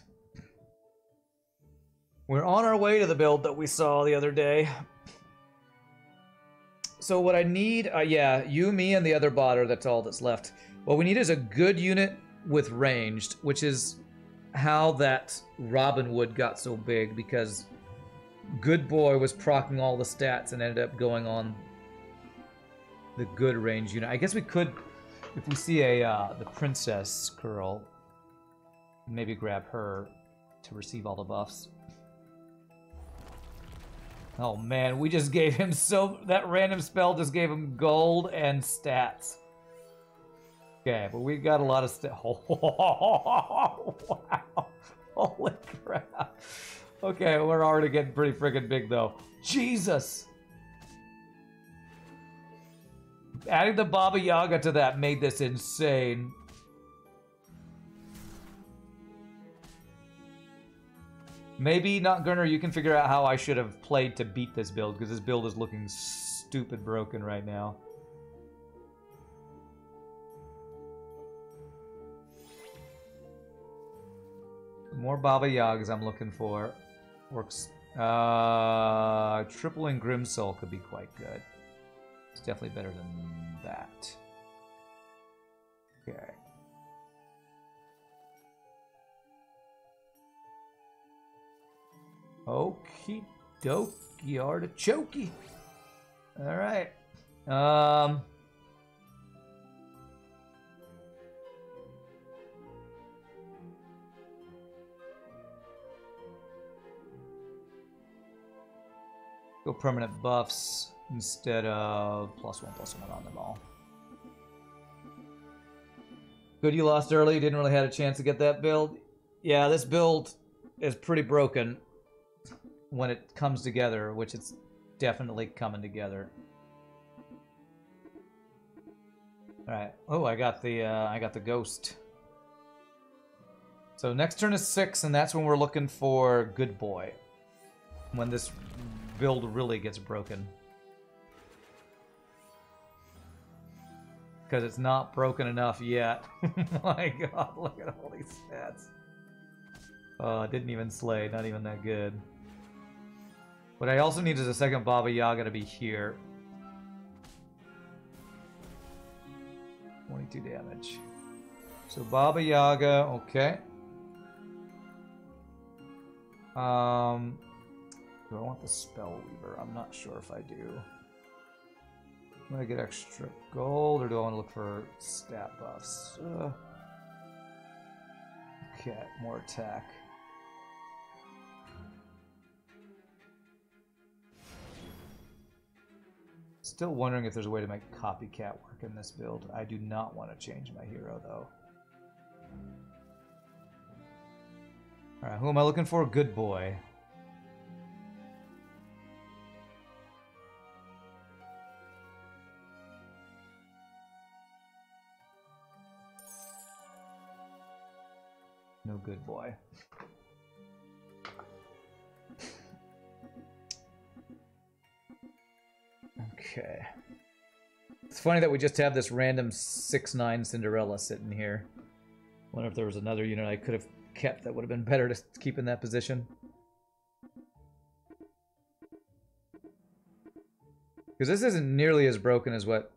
We're on our way to the build that we saw the other day. So what I need, uh, yeah, you, me, and the other botter, that's all that's left. What we need is a good unit with ranged, which is how that Robin Wood got so big, because Good Boy was procking all the stats and ended up going on the good range unit. I guess we could, if we see a uh, the princess girl, maybe grab her to receive all the buffs. Oh man, we just gave him so that random spell just gave him gold and stats. Okay, but we got a lot of stats. Oh, wow. Holy crap. Okay, we're already getting pretty freaking big though. Jesus. Adding the Baba Yaga to that made this insane. Maybe, not Gunner, you can figure out how I should have played to beat this build, because this build is looking stupid broken right now. More Baba Yagas I'm looking for. Works. Uh, tripling Grim Soul could be quite good. It's definitely better than that. Okay. Okie dokie artichokey. Alright. Um Go permanent buffs instead of plus one, plus one on them all. Good you lost early, didn't really have a chance to get that build. Yeah, this build is pretty broken when it comes together, which it's definitely coming together. Alright. Oh, I got the uh, I got the ghost. So next turn is six, and that's when we're looking for Good Boy. When this build really gets broken. Because it's not broken enough yet. My god, look at all these stats. Oh, didn't even slay, not even that good. What I also need is a second Baba Yaga to be here. 22 damage. So Baba Yaga, okay. Um, do I want the Spell Weaver? I'm not sure if I do. I'm gonna get extra gold, or do I want to look for stat buffs? Uh, okay, more attack. Still wondering if there's a way to make copycat work in this build. I do not want to change my hero, though. Alright, who am I looking for? Good boy. No good boy. Okay. It's funny that we just have this random 6-9 Cinderella sitting here. Wonder if there was another unit I could have kept that would have been better to keep in that position. Because this isn't nearly as broken as what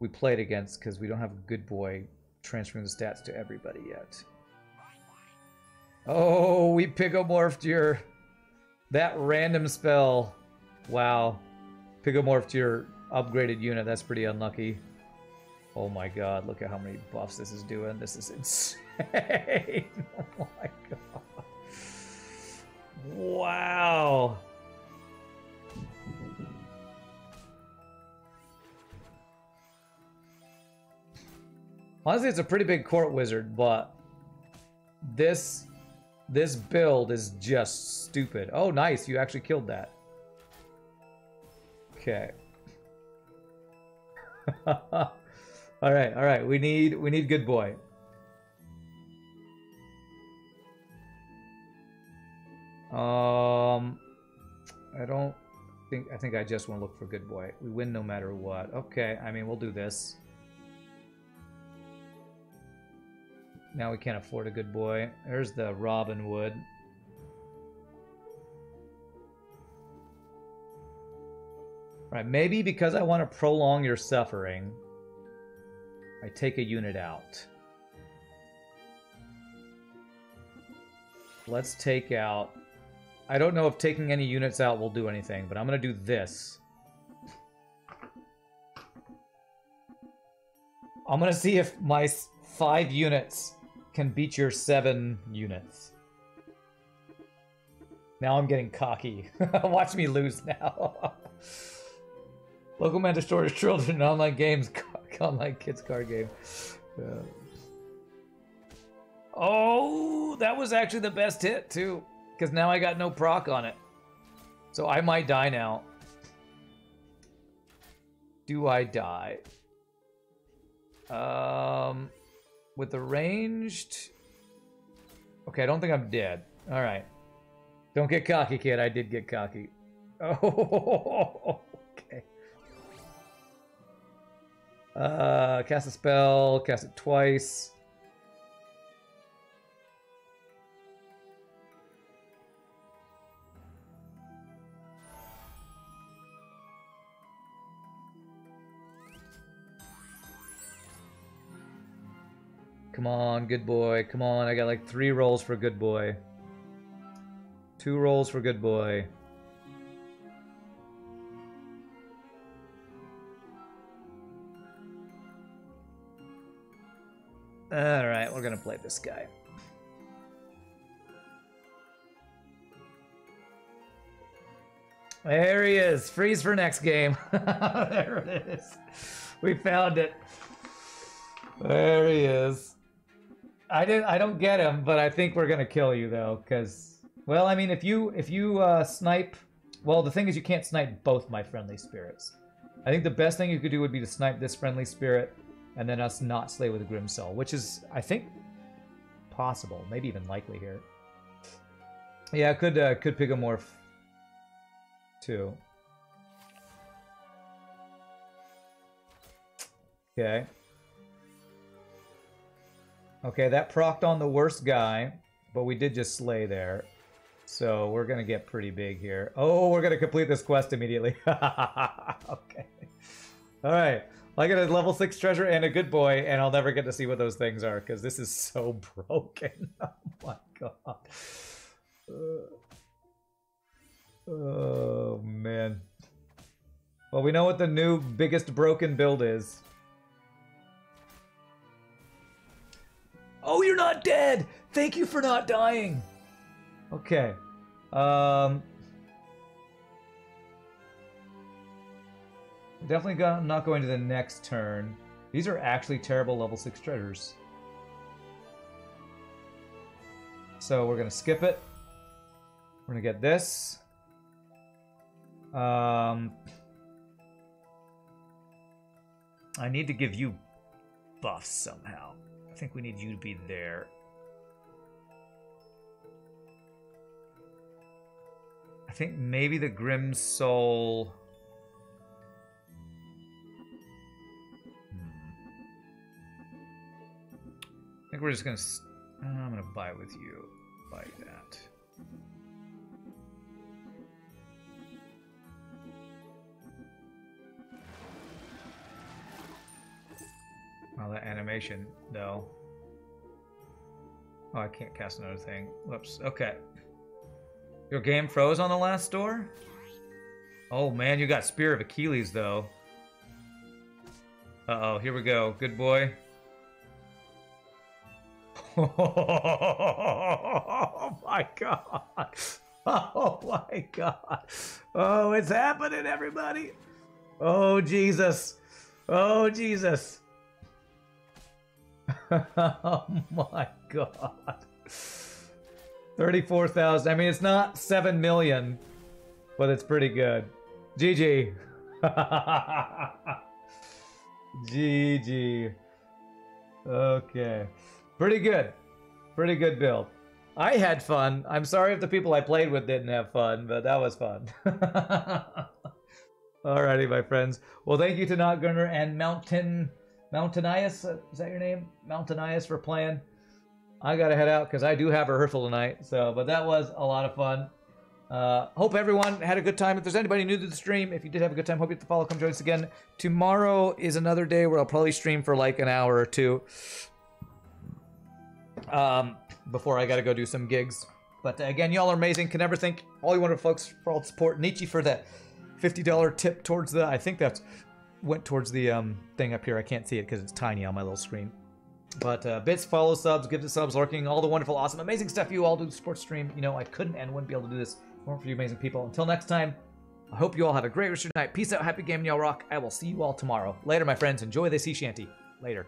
we played against, because we don't have a good boy transferring the stats to everybody yet. Oh, we pigomorphed your... That random spell. Wow. Pigomorphed your upgraded unit. That's pretty unlucky. Oh my god, look at how many buffs this is doing. This is insane. oh my god. Wow. Honestly, it's a pretty big court wizard, but this this build is just stupid. Oh, nice. You actually killed that. Okay. all right, all right. We need we need good boy. Um, I don't think I think I just want to look for good boy. We win no matter what. Okay, I mean we'll do this. Now we can't afford a good boy. There's the Robin Wood. Right, maybe because I want to prolong your suffering, I take a unit out. Let's take out... I don't know if taking any units out will do anything, but I'm going to do this. I'm going to see if my five units can beat your seven units. Now I'm getting cocky. Watch me lose now. Local man destroys children in online games, online kids card game. Oh, that was actually the best hit too, because now I got no proc on it. So I might die now. Do I die? Um, with the ranged. Okay, I don't think I'm dead. All right. Don't get cocky, kid. I did get cocky. Oh, okay. Uh, cast a spell, cast it twice. Come on, good boy. Come on, I got like three rolls for good boy. Two rolls for good boy. Alright, we're gonna play this guy. There he is. Freeze for next game. there it is. We found it. There he is. I didn't. I don't get him, but I think we're gonna kill you though, because well, I mean, if you if you uh, snipe, well, the thing is you can't snipe both my friendly spirits. I think the best thing you could do would be to snipe this friendly spirit, and then us not slay with a Grim Soul, which is I think possible, maybe even likely here. Yeah, could uh, could Pigomorph too. Okay. Okay, that procced on the worst guy, but we did just slay there. So we're going to get pretty big here. Oh, we're going to complete this quest immediately. okay. All right. I get a level 6 treasure and a good boy, and I'll never get to see what those things are, because this is so broken. oh my god. Uh, oh, man. Well, we know what the new biggest broken build is. Oh, you're not dead! Thank you for not dying! Okay. Um... Definitely go not going to the next turn. These are actually terrible level 6 treasures. So we're going to skip it. We're going to get this. Um... I need to give you buffs somehow think we need you to be there. I think maybe the Grim Soul... Hmm. I think we're just gonna... I'm gonna buy with you. Buy that. Oh, that animation, though. Oh, I can't cast another thing. Whoops. Okay. Your game froze on the last door? Oh, man, you got Spear of Achilles, though. Uh-oh, here we go. Good boy. Oh, my God. Oh, my God. Oh, it's happening, everybody. Oh, Jesus. Oh, Jesus. oh my god. 34,000. I mean, it's not 7 million, but it's pretty good. GG. GG. Okay. Pretty good. Pretty good build. I had fun. I'm sorry if the people I played with didn't have fun, but that was fun. Alrighty, my friends. Well, thank you to Not Gunner and Mountain Mountainias, uh, is that your name? Mountainias for playing. I gotta head out because I do have a rehearsal tonight. So, but that was a lot of fun. Uh, hope everyone had a good time. If there's anybody new to the stream, if you did have a good time, hope you hit the follow. Come join us again. Tomorrow is another day where I'll probably stream for like an hour or two. Um, before I gotta go do some gigs. But uh, again, y'all are amazing. Can never thank all you wonderful folks for all the support. Nietzsche for that $50 tip towards the, I think that's went towards the um, thing up here. I can't see it because it's tiny on my little screen. But uh, bits, follow, subs, give the subs, lurking, all the wonderful, awesome, amazing stuff you all do sports stream. You know, I couldn't and wouldn't be able to do this more for you amazing people. Until next time, I hope you all have a great rest of your night. Peace out, happy gaming, y'all rock. I will see you all tomorrow. Later, my friends. Enjoy the sea shanty. Later.